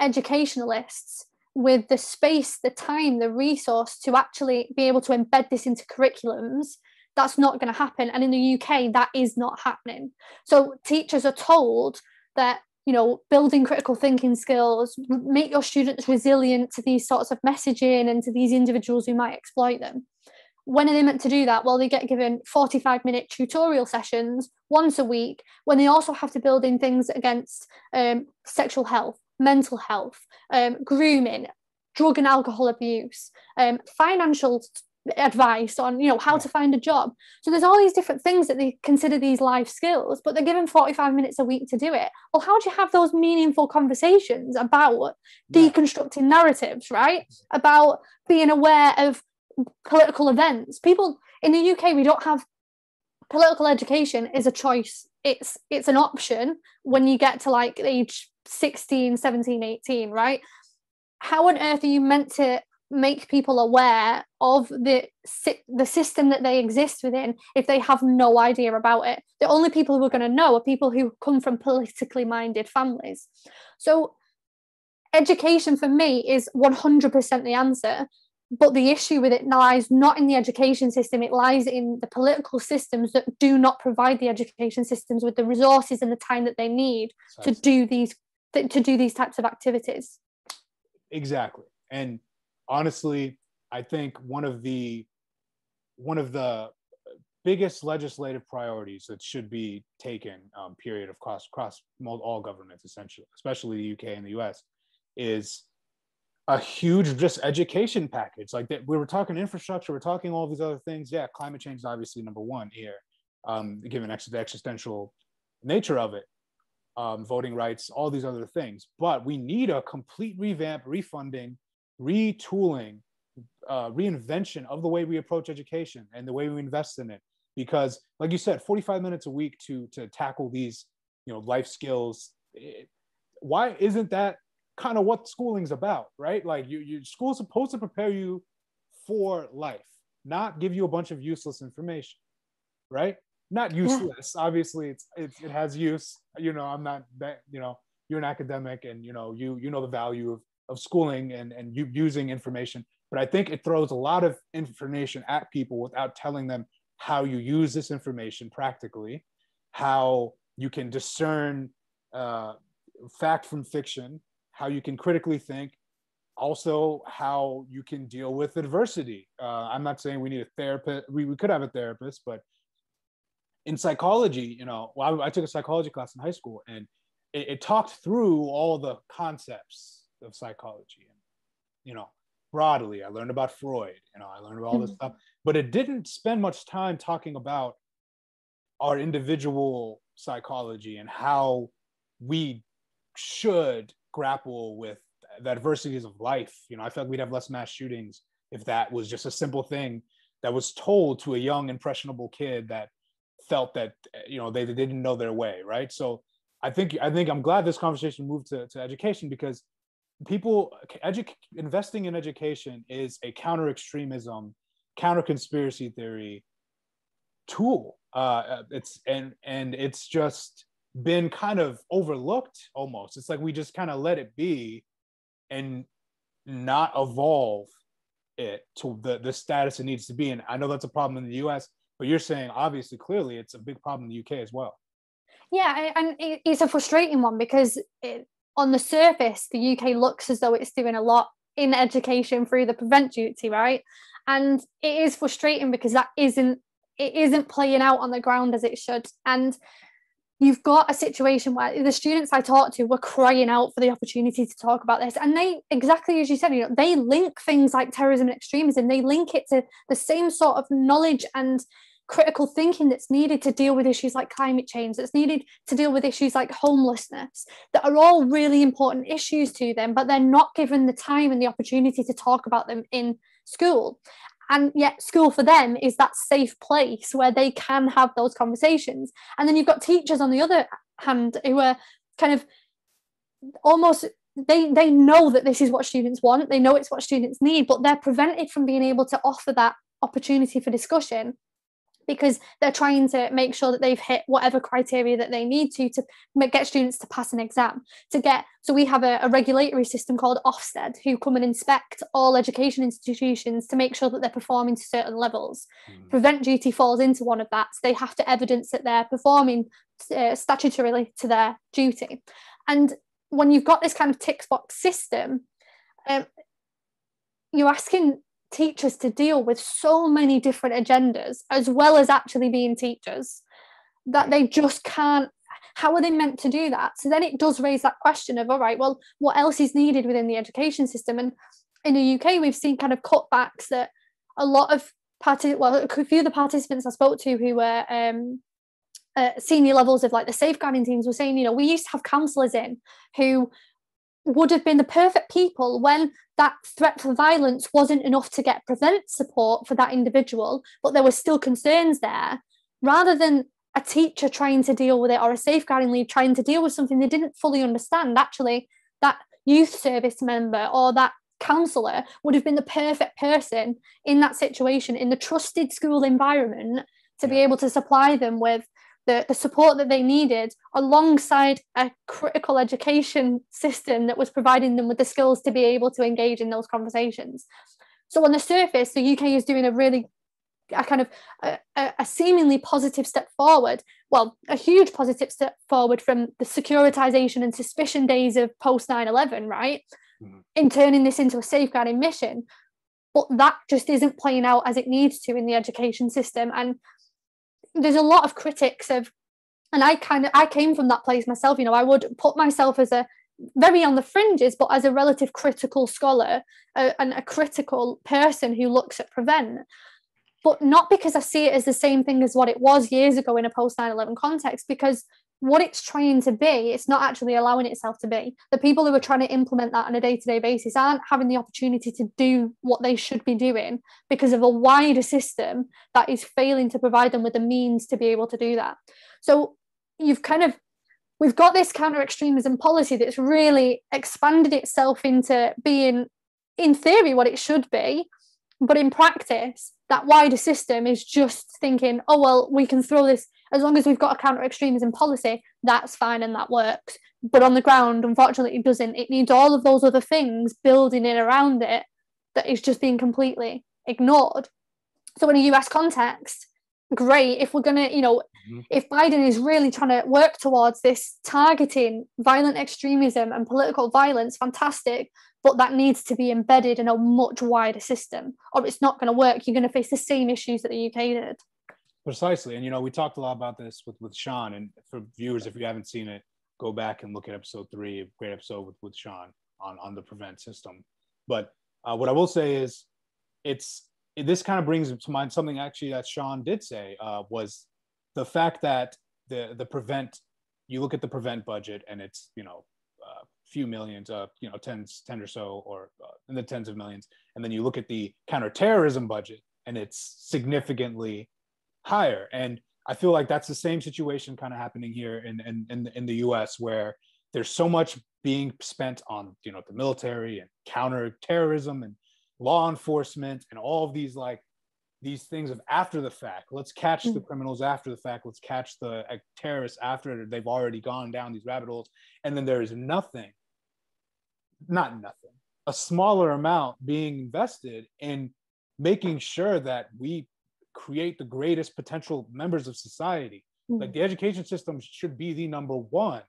educationalists with the space, the time, the resource to actually be able to embed this into curriculums, that's not going to happen. And in the UK, that is not happening. So teachers are told that you know building critical thinking skills make your students resilient to these sorts of messaging and to these individuals who might exploit them when are they meant to do that well they get given 45 minute tutorial sessions once a week when they also have to build in things against um, sexual health mental health um, grooming drug and alcohol abuse um, financial advice on you know how to find a job. So there's all these different things that they consider these life skills but they're given 45 minutes a week to do it. Well how do you have those meaningful conversations about deconstructing narratives right? About being aware of political events. People in the uk we don't have political education is a choice. It's it's an option when you get to like age 16 17 18 right? How on earth are you meant to make people aware of the the system that they exist within if they have no idea about it? The only people who are going to know are people who come from politically minded families. So education for me is 100% the answer but the issue with it lies not in the education system it lies in the political systems that do not provide the education systems with the resources and the time that they need to do these to do these types of activities. Exactly. And honestly i think one of the one of the biggest legislative priorities that should be taken um, period of cross cross all governments essentially especially the uk and the us is a huge just education package. Like that we were talking infrastructure we're talking all these other things. Yeah climate change is obviously number one here. Um, given the existential nature of it um, voting rights all these other things but we need a complete revamp refunding retooling uh, reinvention of the way we approach education and the way we invest in it because like you said 45 minutes a week to to tackle these you know life skills it, why isn't that kind of what schooling's about, right? Like you, you school's supposed to prepare you for life, not give you a bunch of useless information, right? Not useless. Yeah. Obviously, it's, it's it has use. You know, I'm not that. You know, you're an academic, and you know you you know the value of of schooling and and you using information. But I think it throws a lot of information at people without telling them how you use this information practically, how you can discern uh, fact from fiction, how you can critically think, also how you can deal with adversity. Uh, I'm not saying we need a therapist. We, we could have a therapist, but in psychology, you know, well, I, I took a psychology class in high school and it, it, talked through all the concepts of psychology. And, you know, broadly, I learned about Freud, you know, I learned about all this mm-hmm. stuff, but it didn't spend much time talking about our individual psychology and how we should grapple with the adversities of life. You know, I feel like we'd have less mass shootings if that was just a simple thing that was told to a young, impressionable kid that felt that you know they, they didn't know their way, right? So I think I think I'm glad this conversation moved to, to education because people edu- investing in education is a counter extremism, counter conspiracy theory tool. Uh, it's and and it's just been kind of overlooked almost. It's like we just kind of let it be and not evolve it to the, the status it needs to be. And I know that's a problem in the US, but you're saying obviously clearly it's a big problem in the UK as well. Yeah, and it's a frustrating one because it, on the surface, the UK looks as though it's doing a lot in education through the prevent duty, right? And it is frustrating because that isn't it isn't playing out on the ground as it should. And you've got a situation where the students I talked to were crying out for the opportunity to talk about this. And they, exactly as you said, you know, they link things like terrorism and extremism, they link it to the same sort of knowledge and critical thinking that's needed to deal with issues like climate change, that's needed to deal with issues like homelessness, that are all really important issues to them, but they're not given the time and the opportunity to talk about them in school and yet school for them is that safe place where they can have those conversations. And then you've got teachers on the other hand who are kind of almost they they know that this is what students want. They know it's what students need but they're prevented from being able to offer that opportunity for discussion because they're trying to make sure that they've hit whatever criteria that they need to to get students to pass an exam to get so we have a, a, regulatory system called ofsted who come and inspect all education institutions to make sure that they're performing to certain levels mm. prevent duty falls into one of that so they have to evidence that they're performing uh, statutorily to their duty and when you've got this kind of tick box system um, you're asking teachers to deal with so many different agendas as well as actually being teachers that they just can't how are they meant to do that? So then it does raise that question of all right well what else is needed within the education system? And in the uk we've seen kind of cutbacks that a lot of party well a few of the participants i spoke to who were um, uh, senior levels of like the safeguarding teams were saying you know we used to have counselors in who would have been the perfect people when that threat for violence wasn't enough to get prevent support for that individual, but there were still concerns there, rather than a teacher trying to deal with it or a safeguarding lead trying to deal with something they didn't fully understand. Actually, that youth service member or that counselor would have been the perfect person in that situation in the trusted school environment to yeah. be able to supply them with the, the support that they needed alongside a critical education system that was providing them with the skills to be able to engage in those conversations. So on the surface, the UK is doing a really a kind of a, a, seemingly positive step forward. Well, a huge positive step forward from the securitization and suspicion days of post 9 11, right? Mm-hmm. In turning this into a safeguarding mission. But that just isn't playing out as it needs to in the education system. And there's a lot of critics of, and I kind of, I came from that place myself, you know, I would put myself as a very on the fringes, but as a relative critical scholar uh, and a critical person who looks at prevent. But not because I see it as the same thing as what it was years ago in a post 9 11 context, because what it's trying to be, it's not actually allowing itself to be. The people who are trying to implement that on a day to day basis aren't having the opportunity to do what they should be doing because of a wider system that is failing to provide them with the means to be able to do that. So you've kind of we've got this counter extremism policy that's really expanded itself into being in theory what it should be but in practice that wider system is just thinking, oh, well, we can throw this, as long as we've got a counter extremism policy, that's fine and that works. But on the ground, unfortunately, it doesn't. It needs all of those other things building in around it that is just being completely ignored. So, in a US context, great. If we're going to, you know, mm-hmm. if Biden is really trying to work towards this targeting violent extremism and political violence, fantastic but that needs to be embedded in a much wider system or it's not going to work you're going to face the same issues that the uk did precisely and you know we talked a lot about this with with sean and for viewers if you haven't seen it go back and look at episode three great episode with, with sean on on the prevent system but uh, what i will say is it's it, this kind of brings to mind something actually that sean did say uh, was the fact that the the prevent you look at the prevent budget and it's you know a few millions, uh, you know, tens, ten or so, or uh, in the tens of millions. And then you look at the counterterrorism budget, and it's significantly higher. And I feel like that's the same situation kind of happening here in, in, in, in the U.S., where there's so much being spent on, you know, the military and counterterrorism and law enforcement and all of these like these things of after the fact. Let's catch the mm. criminals after the fact. Let's catch the terrorists after they've already gone down these rabbit holes. And then there is nothing not nothing, a smaller amount being invested in making sure that we create the greatest potential members of society. Mm-hmm. Like the education system should be the number one.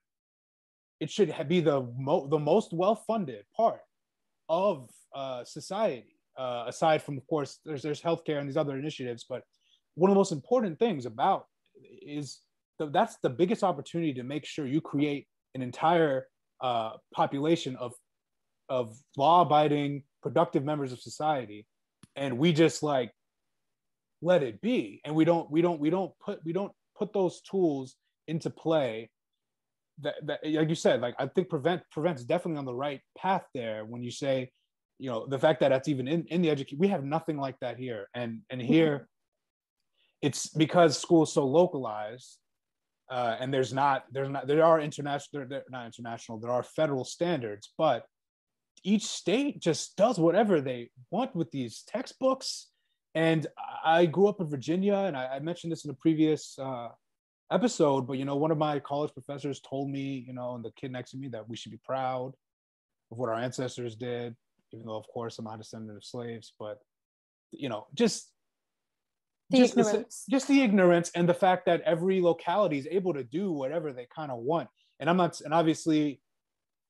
It should be the mo- the most well funded part of uh, society. Uh, aside from, of course, there's there's healthcare and these other initiatives, but one of the most important things about is the, that's the biggest opportunity to make sure you create an entire uh, population of of law-abiding, productive members of society, and we just like let it be, and we don't we don't we don't put we don't put those tools into play. That, that like you said, like I think prevent prevents definitely on the right path there when you say, you know, the fact that that's even in, in the education, we have nothing like that here. And and here it's because school is so localized uh, and there's not there's not there are international they're not international there are federal standards but each state just does whatever they want with these textbooks. And I grew up in Virginia, and I, I mentioned this in a previous uh, episode, but you know, one of my college professors told me, you know, and the kid next to me that we should be proud of what our ancestors did, even though, of course, I'm not a descendant of slaves, but you know, just the just ignorance. The, just the ignorance and the fact that every locality is able to do whatever they kind of want. And I'm not, and obviously,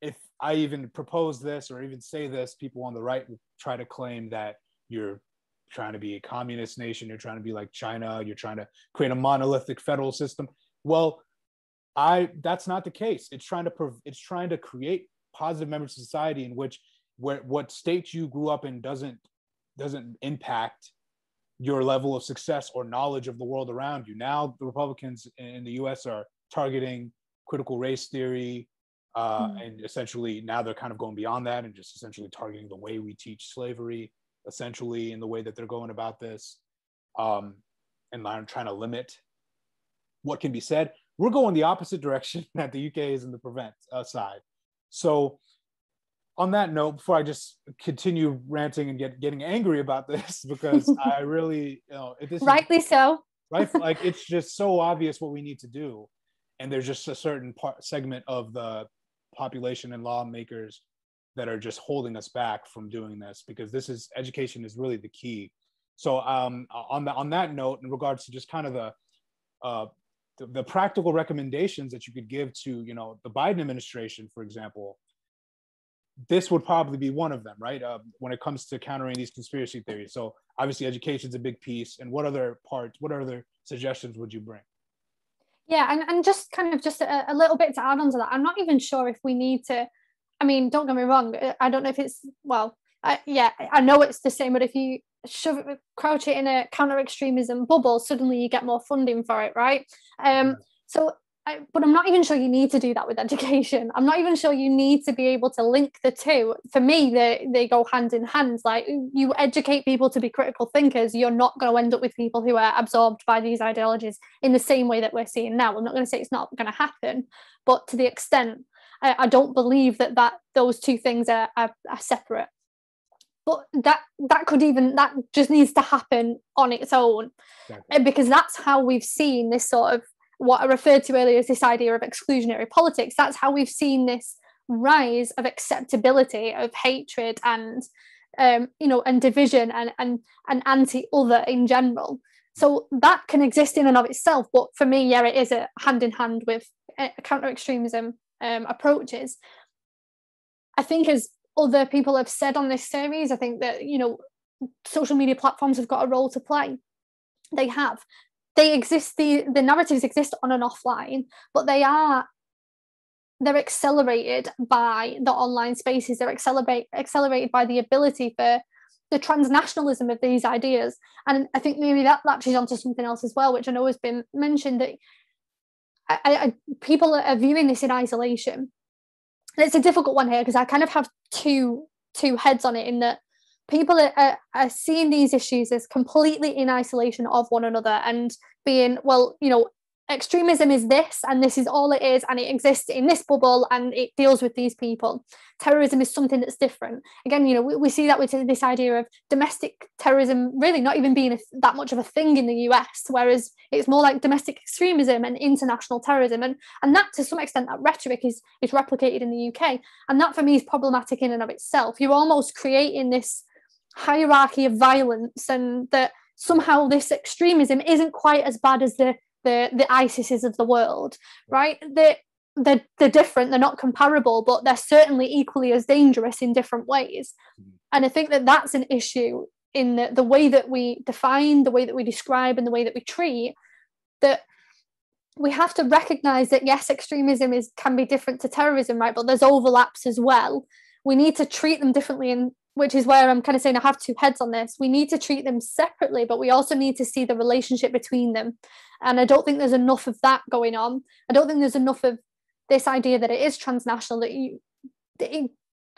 if I even propose this or even say this, people on the right try to claim that you're trying to be a communist nation, you're trying to be like China, you're trying to create a monolithic federal system. Well, I that's not the case. It's trying to it's trying to create positive members of society in which where what state you grew up in doesn't doesn't impact your level of success or knowledge of the world around you. Now the Republicans in the US are targeting critical race theory, uh, mm-hmm. and essentially now they're kind of going beyond that and just essentially targeting the way we teach slavery essentially in the way that they're going about this um, and I'm trying to limit what can be said we're going the opposite direction that the uk is in the prevent uh, side. So on that note before i just continue ranting and get getting angry about this because i really you know this rightly is, so. Right? Like it's just so obvious what we need to do. And there's just a certain part segment of the population and lawmakers that are just holding us back from doing this because this is education is really the key. So um, on the, on that note, in regards to just kind of the, uh, the, the practical recommendations that you could give to you know the Biden administration, for example, this would probably be one of them, right? Uh, when it comes to countering these conspiracy theories. So obviously, education is a big piece. And what other parts? What other suggestions would you bring? Yeah, and, and just kind of just a, a little bit to add on to that. I'm not even sure if we need to. I mean, don't get me wrong. I don't know if it's well. I, yeah, I know it's the same, but if you shove it, crouch it in a counter extremism bubble, suddenly you get more funding for it, right? Um, so I, but I'm not even sure you need to do that with education. I'm not even sure you need to be able to link the two. For me, they, they go hand in hand. Like you educate people to be critical thinkers, you're not going to end up with people who are absorbed by these ideologies in the same way that we're seeing now. I'm not going to say it's not going to happen, but to the extent I, I don't believe that that those two things are, are, are separate. But that that could even that just needs to happen on its own, exactly. because that's how we've seen this sort of what I referred to earlier as this idea of exclusionary politics. That's how we've seen this rise of acceptability of hatred and um, you know and division and and and anti-other in general. So that can exist in and of itself, but for me, yeah, it is a hand in hand with uh, counter extremism um, approaches. I think as other people have said on this series, I think that you know social media platforms have got a role to play. They have, they exist the the narratives exist on and offline but they are they're accelerated by the online spaces they're accelerate accelerated by the ability for the transnationalism of these ideas and i think maybe that latches onto something else as well which i know has been mentioned that I, I, people are viewing this in isolation. And it's a difficult one here because i kind of have two two heads on it in that people are, are, are, seeing these issues as completely in isolation of one another and being well you know extremism is this and this is all it is and it exists in this bubble and it deals with these people. Terrorism is something that's different. Again you know we, we see that with this idea of domestic terrorism really not even being a, that much of a thing in the us whereas it's more like domestic extremism and international terrorism and and that to some extent that rhetoric is is replicated in the uk and that for me is problematic in and of itself. You're almost creating this hierarchy of violence and that somehow this extremism isn't quite as bad as the the the ISISes of the world, right? They they're, they're different, they're not comparable, but they're certainly equally as dangerous in different ways. Mm-hmm. And I think that that's an issue in the, the way that we define, the way that we describe, and the way that we treat. That we have to recognize that yes, extremism is can be different to terrorism, right? But there's overlaps as well. We need to treat them differently and which is where I'm kind of saying I have two heads on this. We need to treat them separately, but we also need to see the relationship between them. And I don't think there's enough of that going on. I don't think there's enough of this idea that it is transnational, that you that it,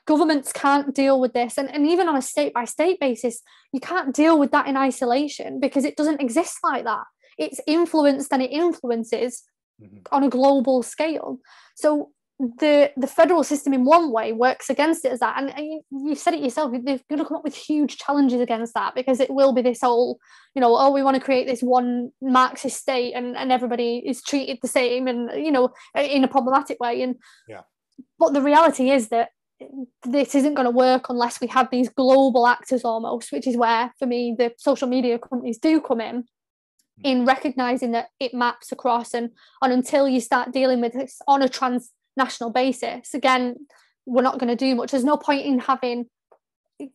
governments can't deal with this. And, and even on a state by state basis, you can't deal with that in isolation because it doesn't exist like that. It's influenced and it influences mm-hmm. on a global scale. So the the federal system in one way works against it as that. And, and you, you, said it yourself they're going to come up with huge challenges against that because it will be this whole you know oh we want to create this one marxist state and, and everybody is treated the same and you know in a problematic way. And yeah. But the reality is that this isn't going to work unless we have these global actors almost which is where for me the social media companies do come in hmm. in recognizing that it maps across. And, and until you start dealing with this on a trans national basis. Again we're not going to do much. There's no point in having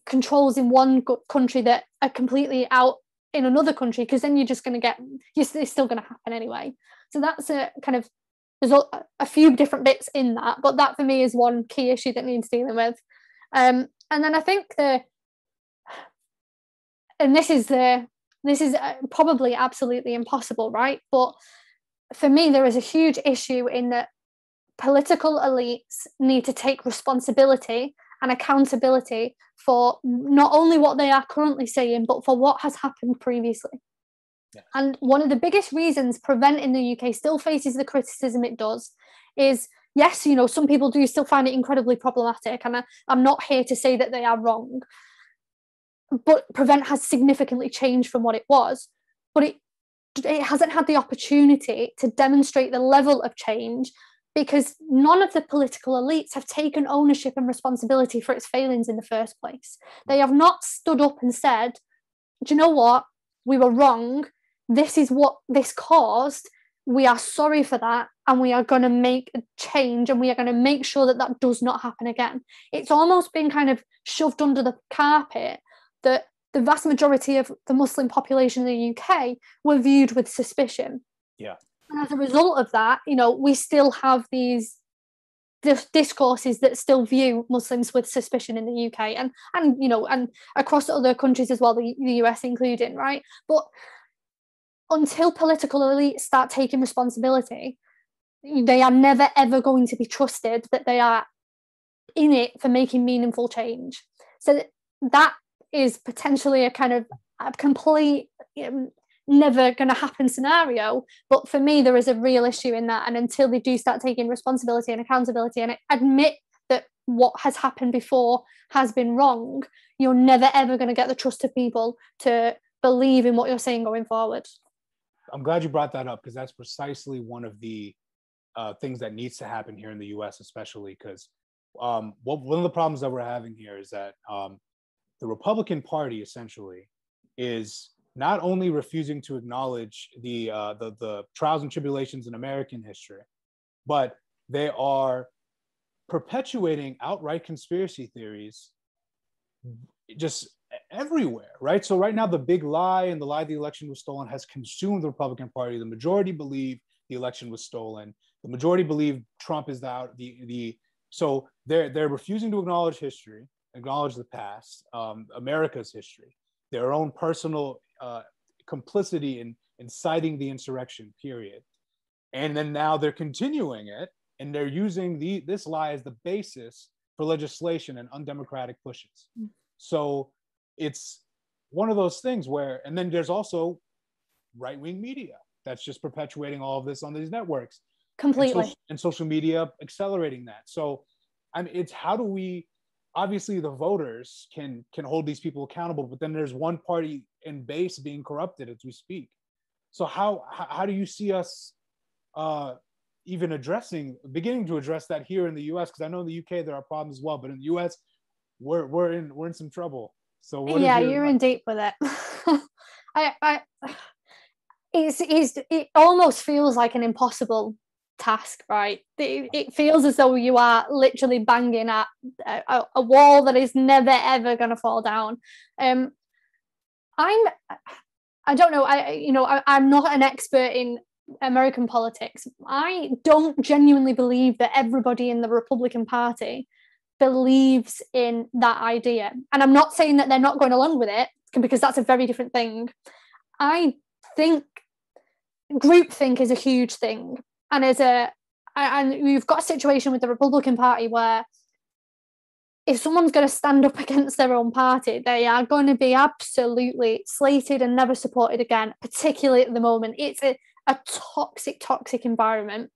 controls in one country that are completely out in another country because then you're just going to get it's still going to happen anyway. So that's a kind of there's a, a, few different bits in that but that for me is one key issue that needs dealing with. Um, and then i think the and this is the this is uh, probably absolutely impossible right? But for me there is a huge issue in that political elites need to take responsibility and accountability for not only what they are currently saying, but for what has happened previously. Yeah. And one of the biggest reasons Prevent in the UK still faces the criticism it does is yes, you know, some people do still find it incredibly problematic, and I, I'm not here to say that they are wrong. But Prevent has significantly changed from what it was, but it it hasn't had the opportunity to demonstrate the level of change because none of the political elites have taken ownership and responsibility for its failings in the first place. They have not stood up and said, Do you know what? We were wrong. This is what this caused. We are sorry for that. And we are going to make a change and we are going to make sure that that does not happen again. It's almost been kind of shoved under the carpet that the vast majority of the Muslim population in the UK were viewed with suspicion. Yeah. And as a result of that, you know, we still have these discourses that still view Muslims with suspicion in the UK and and you know and across other countries as well, the, the US including, right? But until political elites start taking responsibility, they are never ever going to be trusted that they are in it for making meaningful change. So that is potentially a kind of a complete um, never going to happen scenario. But for me, there is a real issue in that. And until they do start taking responsibility and accountability and admit that what has happened before has been wrong, you're never ever going to get the trust of people to believe in what you're saying going forward. I'm glad you brought that up because that's precisely one of the uh, things that needs to happen here in the U.S., especially because um, what, one of the problems that we're having here is that um, the Republican Party essentially is not only refusing to acknowledge the, uh, the, the trials and tribulations in American history, but they are perpetuating outright conspiracy theories just everywhere, right? So right now, the big lie and the lie the election was stolen has consumed the Republican Party. The majority believe the election was stolen. The majority believe Trump is the the the. So they're they're refusing to acknowledge history, acknowledge the past, um, America's history, their own personal uh, complicity in inciting the insurrection, period. And then now they're continuing it and they're using the, this lie as the basis for legislation and undemocratic pushes. Mm. So it's one of those things where, and then there's also right wing media that's just perpetuating all of this on these networks. Completely. And, so, and social media accelerating that. So, I mean, it's how do we obviously the voters can can hold these people accountable but then there's one party in base being corrupted as we speak. So how how do you see us uh even addressing beginning to address that here in the us because i know in the uk there are problems as well but in the us we're we're in we're in some trouble. So yeah your, you're in deep with it i i it's, it's it almost feels like an impossible task, right? It, feels as though you are literally banging at a, a wall that is never ever going to fall down. Um, I'm, I don't know, I you know, I, I'm not an expert in American politics. I don't genuinely believe that everybody in the Republican Party believes in that idea. And I'm not saying that they're not going along with it because that's a very different thing. I think groupthink is a huge thing and as a and you've got a situation with the Republican Party where if someone's going to stand up against their own party, they are going to be absolutely slated and never supported again, particularly at the moment. It's a, a toxic, toxic environment.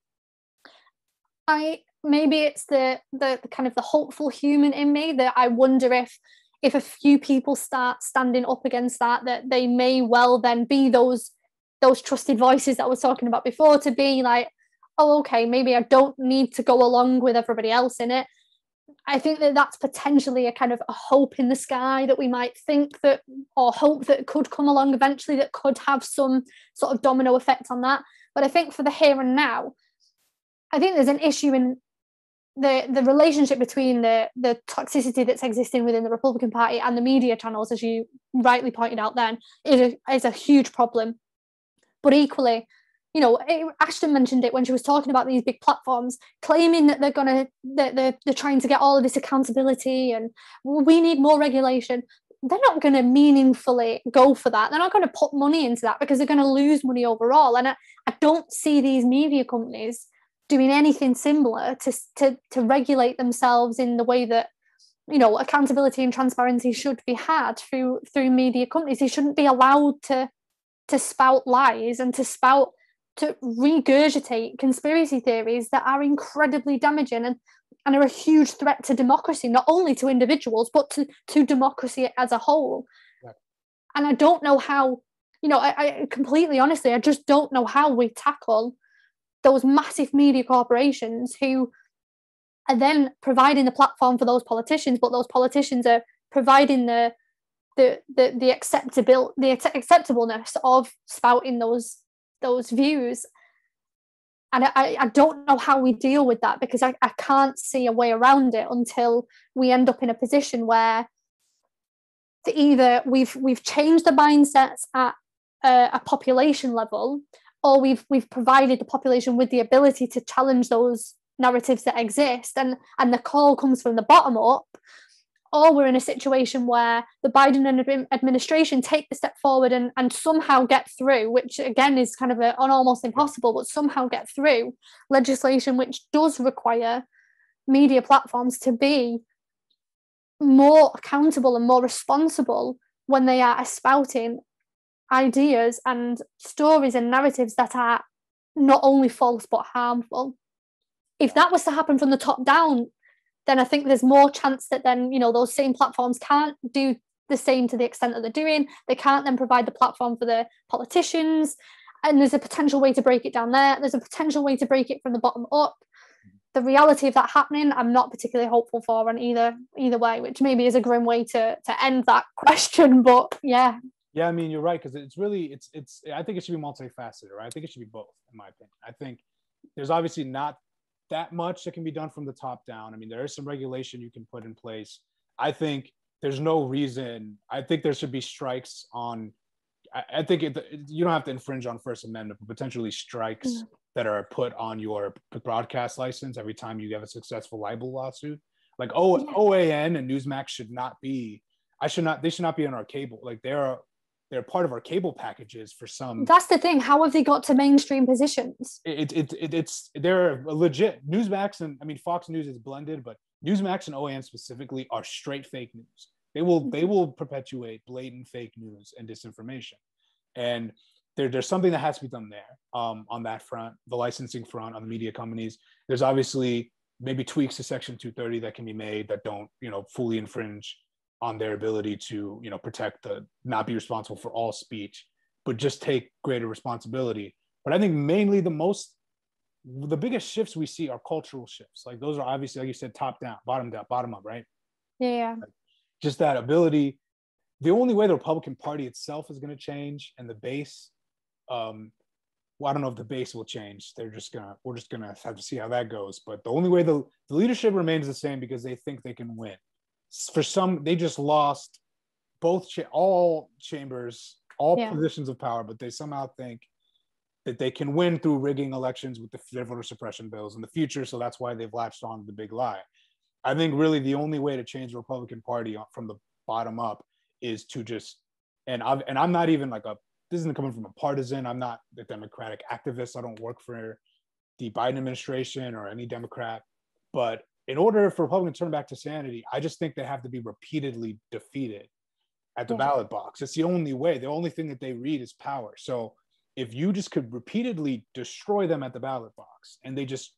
I maybe it's the, the the kind of the hopeful human in me that I wonder if if a few people start standing up against that, that they may well then be those those trusted voices that I was talking about before to be like, oh, okay, maybe I don't need to go along with everybody else in it. I think that that's potentially a kind of a hope in the sky that we might think that, or hope that could come along eventually that could have some sort of domino effect on that. But I think for the here and now, I think there's an issue in the the relationship between the the toxicity that's existing within the Republican Party and the media channels, as you rightly pointed out, then is a, is a huge problem. But equally, you know, Ashton mentioned it when she was talking about these big platforms, claiming that they're gonna that they're, they're trying to get all of this accountability and we need more regulation. They're not going to meaningfully go for that. They're not going to put money into that because they're going to lose money overall. And I, I don't see these media companies doing anything similar to, to to regulate themselves in the way that you know accountability and transparency should be had through through media companies. They shouldn't be allowed to to spout lies and to spout to regurgitate conspiracy theories that are incredibly damaging and, and are a huge threat to democracy, not only to individuals, but to, to democracy as a whole. Right. And I don't know how, you know, I, I completely honestly, I just don't know how we tackle those massive media corporations who are then providing the platform for those politicians, but those politicians are providing the the the, the acceptable the acceptableness of spouting those those views. And I, I don't know how we deal with that because I, I can't see a way around it until we end up in a position where either we've we've changed the mindsets at a, a population level or we've we've provided the population with the ability to challenge those narratives that exist. And and the call comes from the bottom up or we're in a situation where the Biden administration take the step forward and, and somehow get through, which again is kind of a, an almost impossible, but somehow get through legislation which does require media platforms to be more accountable and more responsible when they are espouting ideas and stories and narratives that are not only false but harmful. If that was to happen from the top down, then I think there's more chance that then, you know, those same platforms can't do the same to the extent that they're doing. They can't then provide the platform for the politicians. And there's a potential way to break it down there. There's a potential way to break it from the bottom up. The reality of that happening, I'm not particularly hopeful for on either either way, which maybe is a grim way to to end that question. But yeah. Yeah, I mean you're right because it's really it's it's I think it should be multifaceted, right? I think it should be both, in my opinion. I think there's obviously not that much that can be done from the top down. I mean, there is some regulation you can put in place. I think there's no reason. I think there should be strikes on. I, I think it, you don't have to infringe on First Amendment, but potentially strikes that are put on your broadcast license every time you have a successful libel lawsuit. Like o, yeah. OAN and Newsmax should not be. I should not. They should not be on our cable. Like they're they're part of our cable packages for some. That's the thing. How have they got to mainstream positions? It, it, it it's they're legit. Newsmax and I mean Fox News is blended, but Newsmax and OAN specifically are straight fake news. They will they will perpetuate blatant fake news and disinformation, and there, there's something that has to be done there um, on that front, the licensing front, on the media companies. There's obviously maybe tweaks to Section 230 that can be made that don't you know fully infringe on their ability to you know protect the not be responsible for all speech but just take greater responsibility. But i think mainly the most the biggest shifts we see are cultural shifts. Like those are obviously like you said top down bottom down bottom up right? Yeah like just that ability. The only way the republican party itself is going to change and the base um well, I don't know if the base will change. They're just gonna, we're just gonna have to see how that goes. But the only way the, the leadership remains the same because they think they can win for some they just lost both cha- all chambers all yeah. positions of power but they somehow think that they can win through rigging elections with the voter suppression bills in the future so that's why they've latched on to the big lie i think really the only way to change the republican party from the bottom up is to just and i and i'm not even like a this isn't coming from a partisan i'm not a democratic activist i don't work for the biden administration or any democrat but in order for Republicans to turn back to sanity, I just think they have to be repeatedly defeated at the yeah. ballot box. It's the only way. The only thing that they read is power. So if you just could repeatedly destroy them at the ballot box and they just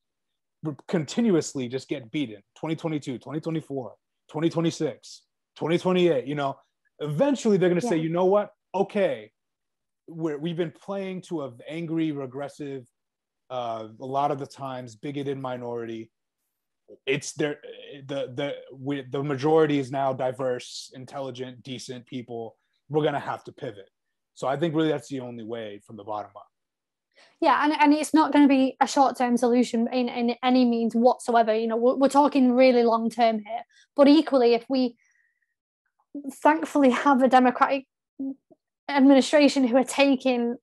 continuously just get beaten 2022, 2024, 2026, 2028, you know, eventually they're going to yeah. say, you know what? Okay, we're, we've been playing to an angry, regressive, uh, a lot of the times bigoted minority it's there the the we, the majority is now diverse intelligent decent people. We're going to have to pivot. So i think really that's the only way from the bottom up. Yeah and, and it's not going to be a short-term solution in, in any means whatsoever. You know we're, we're talking really long term here. But equally if we thankfully have a democratic administration who are taking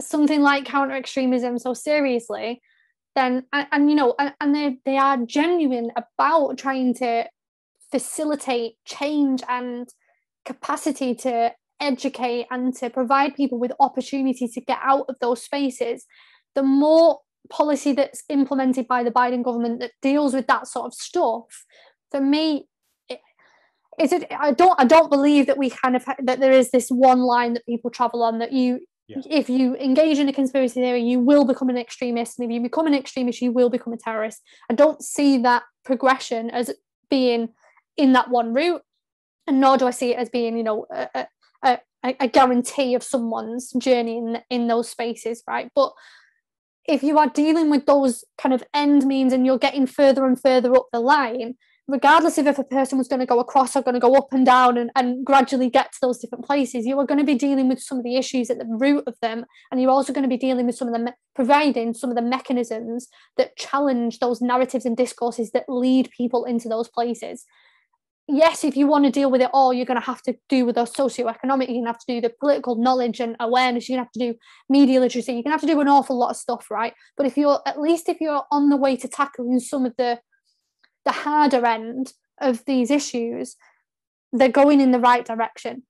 something like counter extremism so seriously then and, and you know and, and they they are genuine about trying to facilitate change and capacity to educate and to provide people with opportunity to get out of those spaces. The more policy that's implemented by the biden government that deals with that sort of stuff for me is it i don't i don't believe that we kind of that there is this one line that people travel on that you yeah. if you engage in a conspiracy theory, you will become an extremist. And if you become an extremist, you will become a terrorist. I don't see that progression as being in that one route, and nor do I see it as being, you know, a, a, a, guarantee of someone's journey in in those spaces, right? But if you are dealing with those kind of end means and you're getting further and further up the line, regardless of if a person was going to go across or going to go up and down and, and gradually get to those different places, you are going to be dealing with some of the issues at the root of them. And you're also going to be dealing with some of the, providing some of the mechanisms that challenge those narratives and discourses that lead people into those places. Yes, if you want to deal with it all, you're going to have to do with those socioeconomic, you're going to have to do the political knowledge and awareness, you're going to have to do media literacy, you're going to have to do an awful lot of stuff, right? But if you're, at least if you're on the way to tackling some of the the harder end of these issues, they're going in the right direction.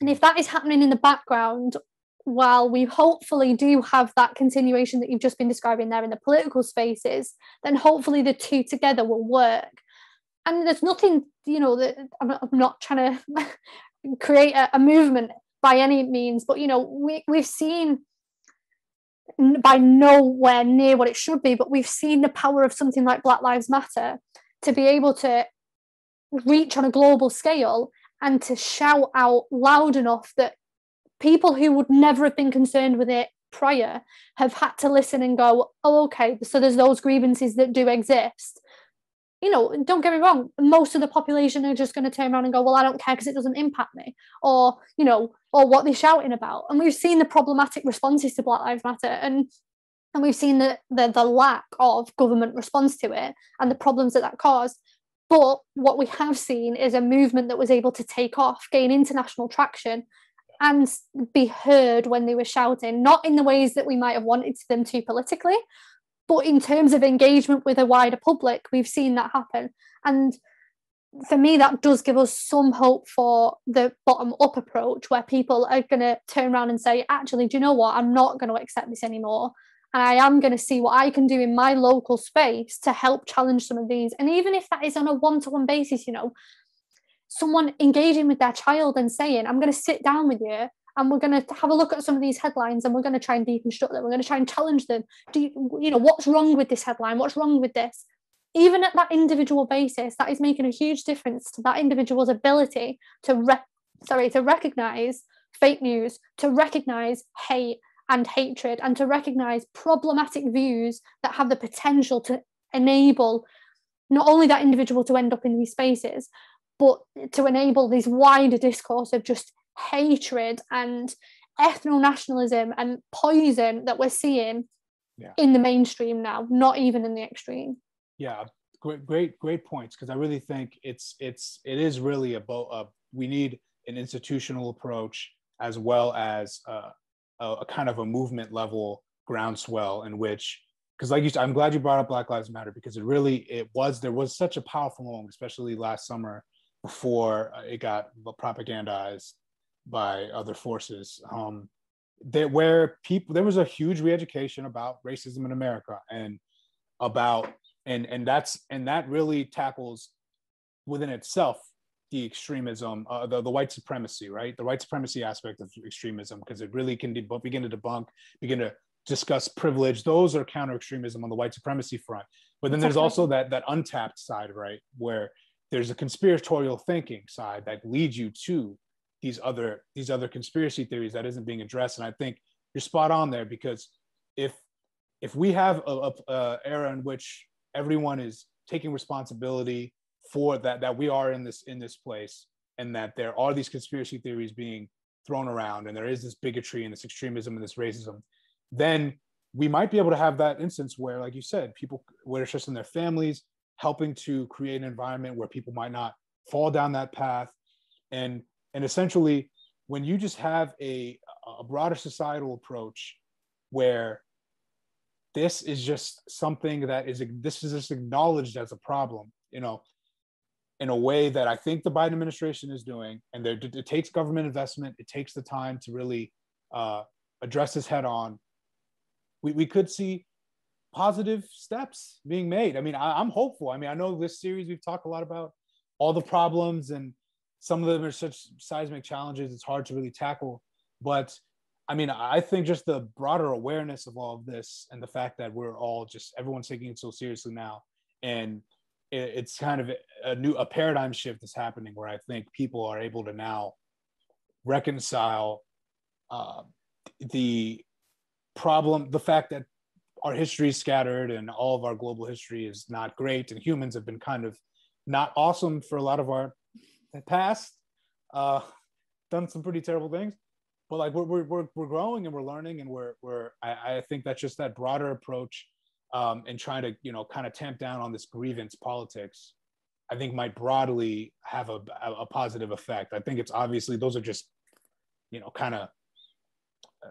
And if that is happening in the background, while we hopefully do have that continuation that you've just been describing there in the political spaces, then hopefully the two together will work. And there's nothing, you know, that I'm, I'm not trying to create a, a movement by any means, but you know, we, we've seen by nowhere near what it should be, but we've seen the power of something like Black Lives Matter to be able to reach on a global scale and to shout out loud enough that people who would never have been concerned with it prior have had to listen and go, oh, okay, so there's those grievances that do exist. You know, don't get me wrong, most of the population are just going to turn around and go, well, I don't care because it doesn't impact me, or, you know, or what they're shouting about. And we've seen the problematic responses to Black Lives Matter. And and we've seen the, the, the lack of government response to it and the problems that that caused. But what we have seen is a movement that was able to take off, gain international traction, and be heard when they were shouting, not in the ways that we might have wanted them to politically, but in terms of engagement with a wider public, we've seen that happen. And for me, that does give us some hope for the bottom up approach where people are going to turn around and say, actually, do you know what? I'm not going to accept this anymore and I am going to see what I can do in my local space to help challenge some of these. And even if that is on a one to one basis, you know, someone engaging with their child and saying, I'm going to sit down with you and we're going to have a look at some of these headlines and we're going to try and deconstruct them. We're going to try and challenge them. Do you, you know, what's wrong with this headline? What's wrong with this? Even at that individual basis, that is making a huge difference to that individual's ability to, re- sorry, to recognize fake news, to recognize hate, and hatred and to recognize problematic views that have the potential to enable not only that individual to end up in these spaces but to enable this wider discourse of just hatred and ethno-nationalism and poison that we're seeing yeah. in the mainstream now not even in the extreme yeah great great great points because i really think it's it's it is really about uh, we need an institutional approach as well as uh, a, a kind of a movement level groundswell in which because like you said, I'm glad you brought up Black Lives Matter because it really it was there was such a powerful moment, especially last summer before it got propagandized by other forces. Um, that where people there was a huge re-education about racism in America and about and and that's and that really tackles within itself the extremism, uh, the, the white supremacy, right? The white supremacy aspect of extremism, because it really can debunk, begin to debunk, begin to discuss privilege. Those are counter extremism on the white supremacy front. But then there's also that that untapped side, right, where there's a conspiratorial thinking side that leads you to these other these other conspiracy theories that isn't being addressed. And I think you're spot on there because if if we have a, a, a era in which everyone is taking responsibility for that that we are in this in this place and that there are these conspiracy theories being thrown around and there is this bigotry and this extremism and this racism then we might be able to have that instance where like you said people where it's just in their families helping to create an environment where people might not fall down that path. And and essentially when you just have a, a broader societal approach where this is just something that is this is just acknowledged as a problem you know in a way that I think the Biden administration is doing. And it takes government investment, it takes the time to really uh, address this head on. We, we could see positive steps being made. I mean, I, am hopeful. I mean, I know this series we've talked a lot about all the problems, and some of them are such seismic challenges, it's hard to really tackle. But I mean, I think just the broader awareness of all of this and the fact that we're all just everyone's taking it so seriously now and it's kind of a new a paradigm shift is happening where I think people are able to now reconcile uh, the problem, the fact that our history is scattered and all of our global history is not great and humans have been kind of not awesome for a lot of our past uh, done some pretty terrible things. But like we're, we're, we're, growing and we're learning and we're, we're I, I think that's just that broader approach um, and trying to you know kind of tamp down on this grievance politics i think might broadly have a, a positive effect. I think it's obviously those are just you know kind of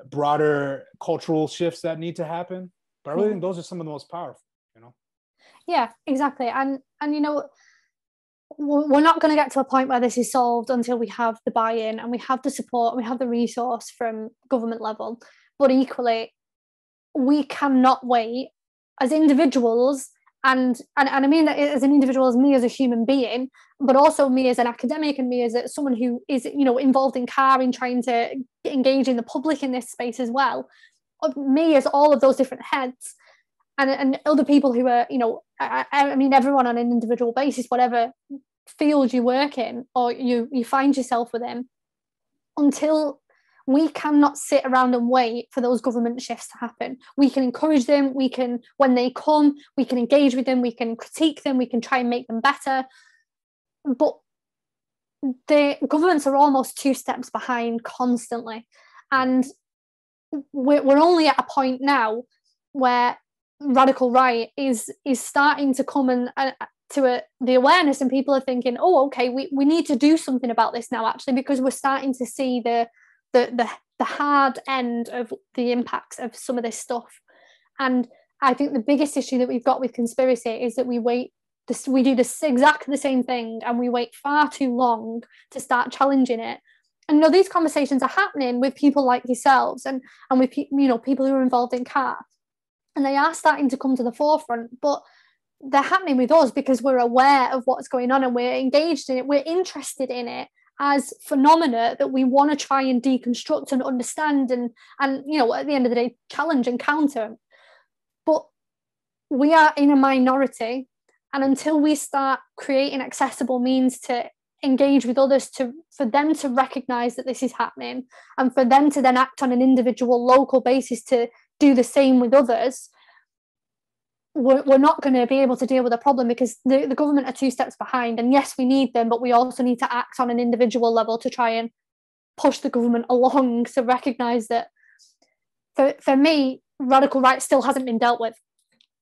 broader cultural shifts that need to happen but i really think those are some of the most powerful you know? Yeah exactly and and you know we're not going to get to a point where this is solved until we have the buy-in and we have the support and we have the resource from government level but equally we cannot wait as individuals and, and and I mean that as an individual, as me as a human being, but also me as an academic and me as a, someone who is you know involved in CARR and trying to engage in the public in this space as well. Me as all of those different heads, and and other people who are you know I, I mean everyone on an individual basis, whatever field you work in or you you find yourself within, until we cannot sit around and wait for those government shifts to happen. We can encourage them, we can, when they come, we can engage with them, we can critique them, we can try and make them better. But the governments are almost two steps behind constantly. And we're, we're only at a point now where radical right is is starting to come and uh, to a, the awareness and people are thinking oh okay we, we need to do something about this now actually because we're starting to see the the the the hard end of the impacts of some of this stuff. And I think the biggest issue that we've got with conspiracy is that we wait this we do this exactly the same thing and we wait far too long to start challenging it. And you know these conversations are happening with people like yourselves and and with you know people who are involved in CARR, and they are starting to come to the forefront. But they're happening with us because we're aware of what's going on and we're engaged in it. We're interested in it, as phenomena that we want to try and deconstruct and understand and and you know at the end of the day challenge and counter. But we are in a minority and until we start creating accessible means to engage with others to for them to recognize that this is happening and for them to then act on an individual local basis to do the same with others we're, we're not going to be able to deal with the problem because the, the government are two steps behind. And yes, we need them, but we also need to act on an individual level to try and push the government along to recognize that for, for me, radical right still hasn't been dealt with.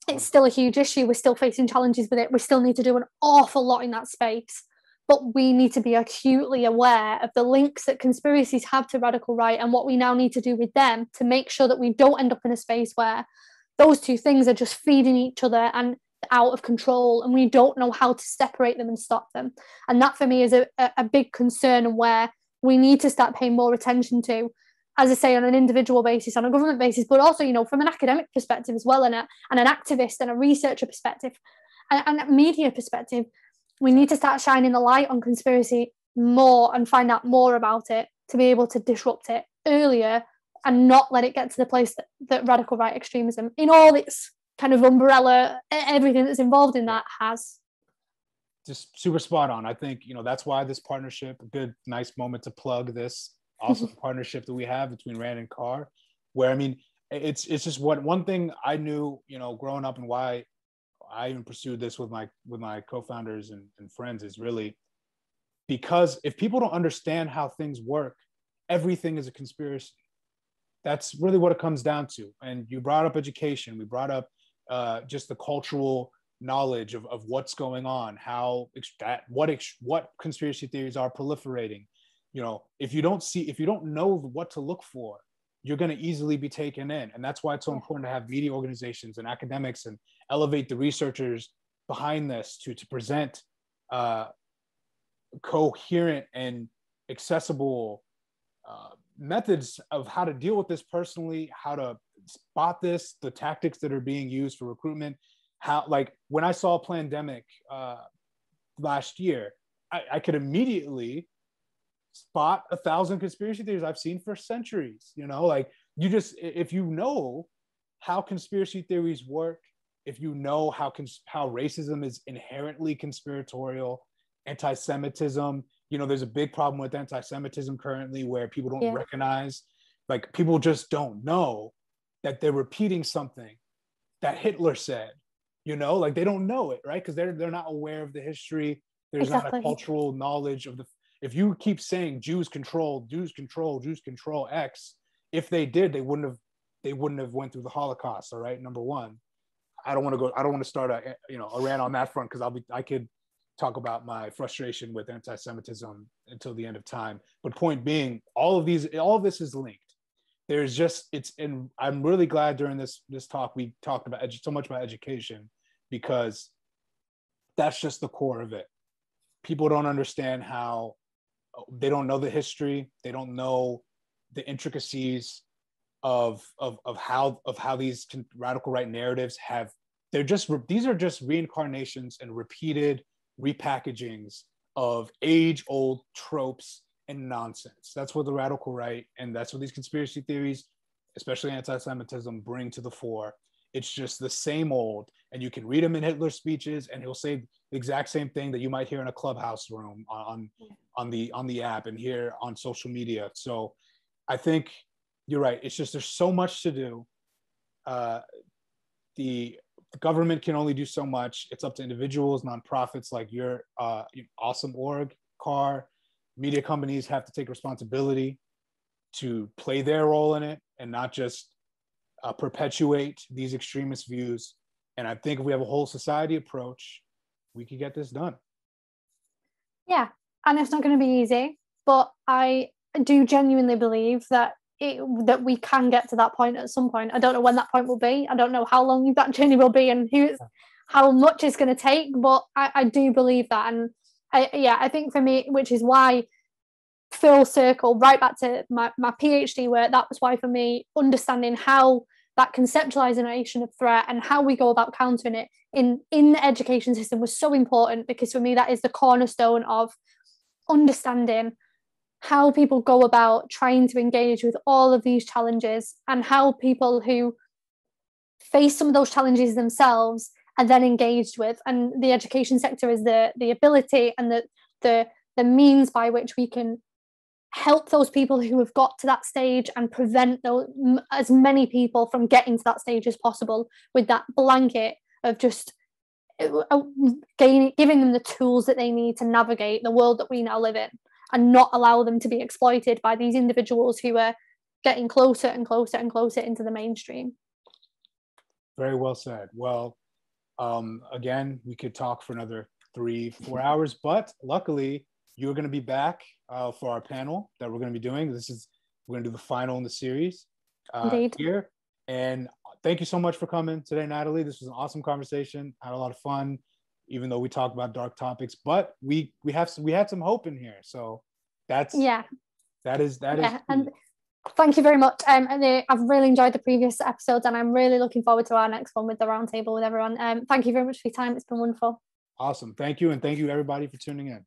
It's mm. still a huge issue. We're still facing challenges with it. We still need to do an awful lot in that space. But we need to be acutely aware of the links that conspiracies have to radical right and what we now need to do with them to make sure that we don't end up in a space where those two things are just feeding each other and out of control and we don't know how to separate them and stop them. And that for me is a, a big concern and where we need to start paying more attention to as I say, on an individual basis, on a government basis, but also, you know, from an academic perspective as well, and, a, and an activist and a researcher perspective, and, and a media perspective, we need to start shining the light on conspiracy more and find out more about it to be able to disrupt it earlier and not let it get to the place that, that radical right extremism, in all its kind of umbrella, everything that's involved in that has. Just super spot on. I think, you know, that's why this partnership, a good, nice moment to plug this awesome partnership that we have between Rantt and CARR, where I mean, it's it's just what one thing I knew, you know, growing up and why I even pursued this with my with my co-founders and, and friends is really because if people don't understand how things work, everything is a conspiracy that's really what it comes down to. And you brought up education. We brought up uh, just the cultural knowledge of, of what's going on, how that what what conspiracy theories are proliferating. You know, if you don't see, if you don't know what to look for, you're going to easily be taken in, and that's why it's so important to have media organizations and academics and elevate the researchers behind this to to present uh, coherent and accessible uh, methods of how to deal with this personally, how to spot this, the tactics that are being used for recruitment. How, like, when I saw Plandemic uh, last year, I, I could immediately spot a thousand conspiracy theories I've seen for centuries. You know, like, you just, if you know how conspiracy theories work, if you know how cons- how racism is inherently conspiratorial, anti-Semitism you know there's a big problem with anti-semitism currently where people don't yeah. recognize like people just don't know that they're repeating something that Hitler said. You know, like they don't know it, right? Because they're they're not aware of the history. There's exactly. not a cultural knowledge of the. If you keep saying Jews control, Jews control, Jews control X, if they did, they wouldn't have they wouldn't have went through the Holocaust. All right, number one. I don't want to go. I don't want to start a you know a rant on that front because I'll be I could talk about my frustration with anti-Semitism until the end of time. But point being, all of these, all of this is linked. There's just it's, and I'm really glad during this this talk we talked about edu- so much about education because that's just the core of it. People don't understand how oh, they don't know the history. They don't know the intricacies of of of how of how these radical right narratives have they're just these are just reincarnations and repeated repackagings of age old tropes and nonsense. That's what the radical right and that's what these conspiracy theories, especially anti Semitism, bring to the fore. It's just the same old. And you can read him in Hitler's speeches, and he'll say the exact same thing that you might hear in a clubhouse room on, on the on the app and here on social media. So I think you're right. It's just there's so much to do. Uh, the the government can only do so much. It's up to individuals, nonprofits like your uh, awesome org, CARR. Media companies have to take responsibility to play their role in it and not just uh, perpetuate these extremist views. And I think if we have a whole society approach, we could get this done. Yeah, and it's not going to be easy, but I do genuinely believe that it, that we can get to that point at some point. I don't know when that point will be. I don't know how long that journey will be and who, it's, how much it's going to take. But I, I do believe that, and I, yeah, I think for me, which is why full circle right back to my, my PhD work. That was why for me understanding how that conceptualization of threat and how we go about countering it in in the education system was so important because for me that is the cornerstone of understanding how people go about trying to engage with all of these challenges and how people who face some of those challenges themselves are then engaged with. And the education sector is the the ability and the the the means by which we can help those people who have got to that stage and prevent those, as many people from getting to that stage as possible with that blanket of just uh, uh, gaining, giving them the tools that they need to navigate the world that we now live in and not allow them to be exploited by these individuals who are getting closer and closer and closer into the mainstream. Very well said. Well, um, again, we could talk for another three, four hours, but luckily you're going to be back uh, for our panel that we're going to be doing. This is we're going to do the final in the series uh, Indeed. here. And thank you so much for coming today, Natalie. This was an awesome conversation. I had a lot of fun even though we talk about dark topics but we we have some we had some hope in here. So that's yeah. that is that yeah. is and thank you very much. Um and uh, i've really enjoyed the previous episodes and i'm really looking forward to our next one with the roundtable with everyone. Um thank you very much for your time. It's been wonderful. Awesome. Thank you and thank you everybody for tuning in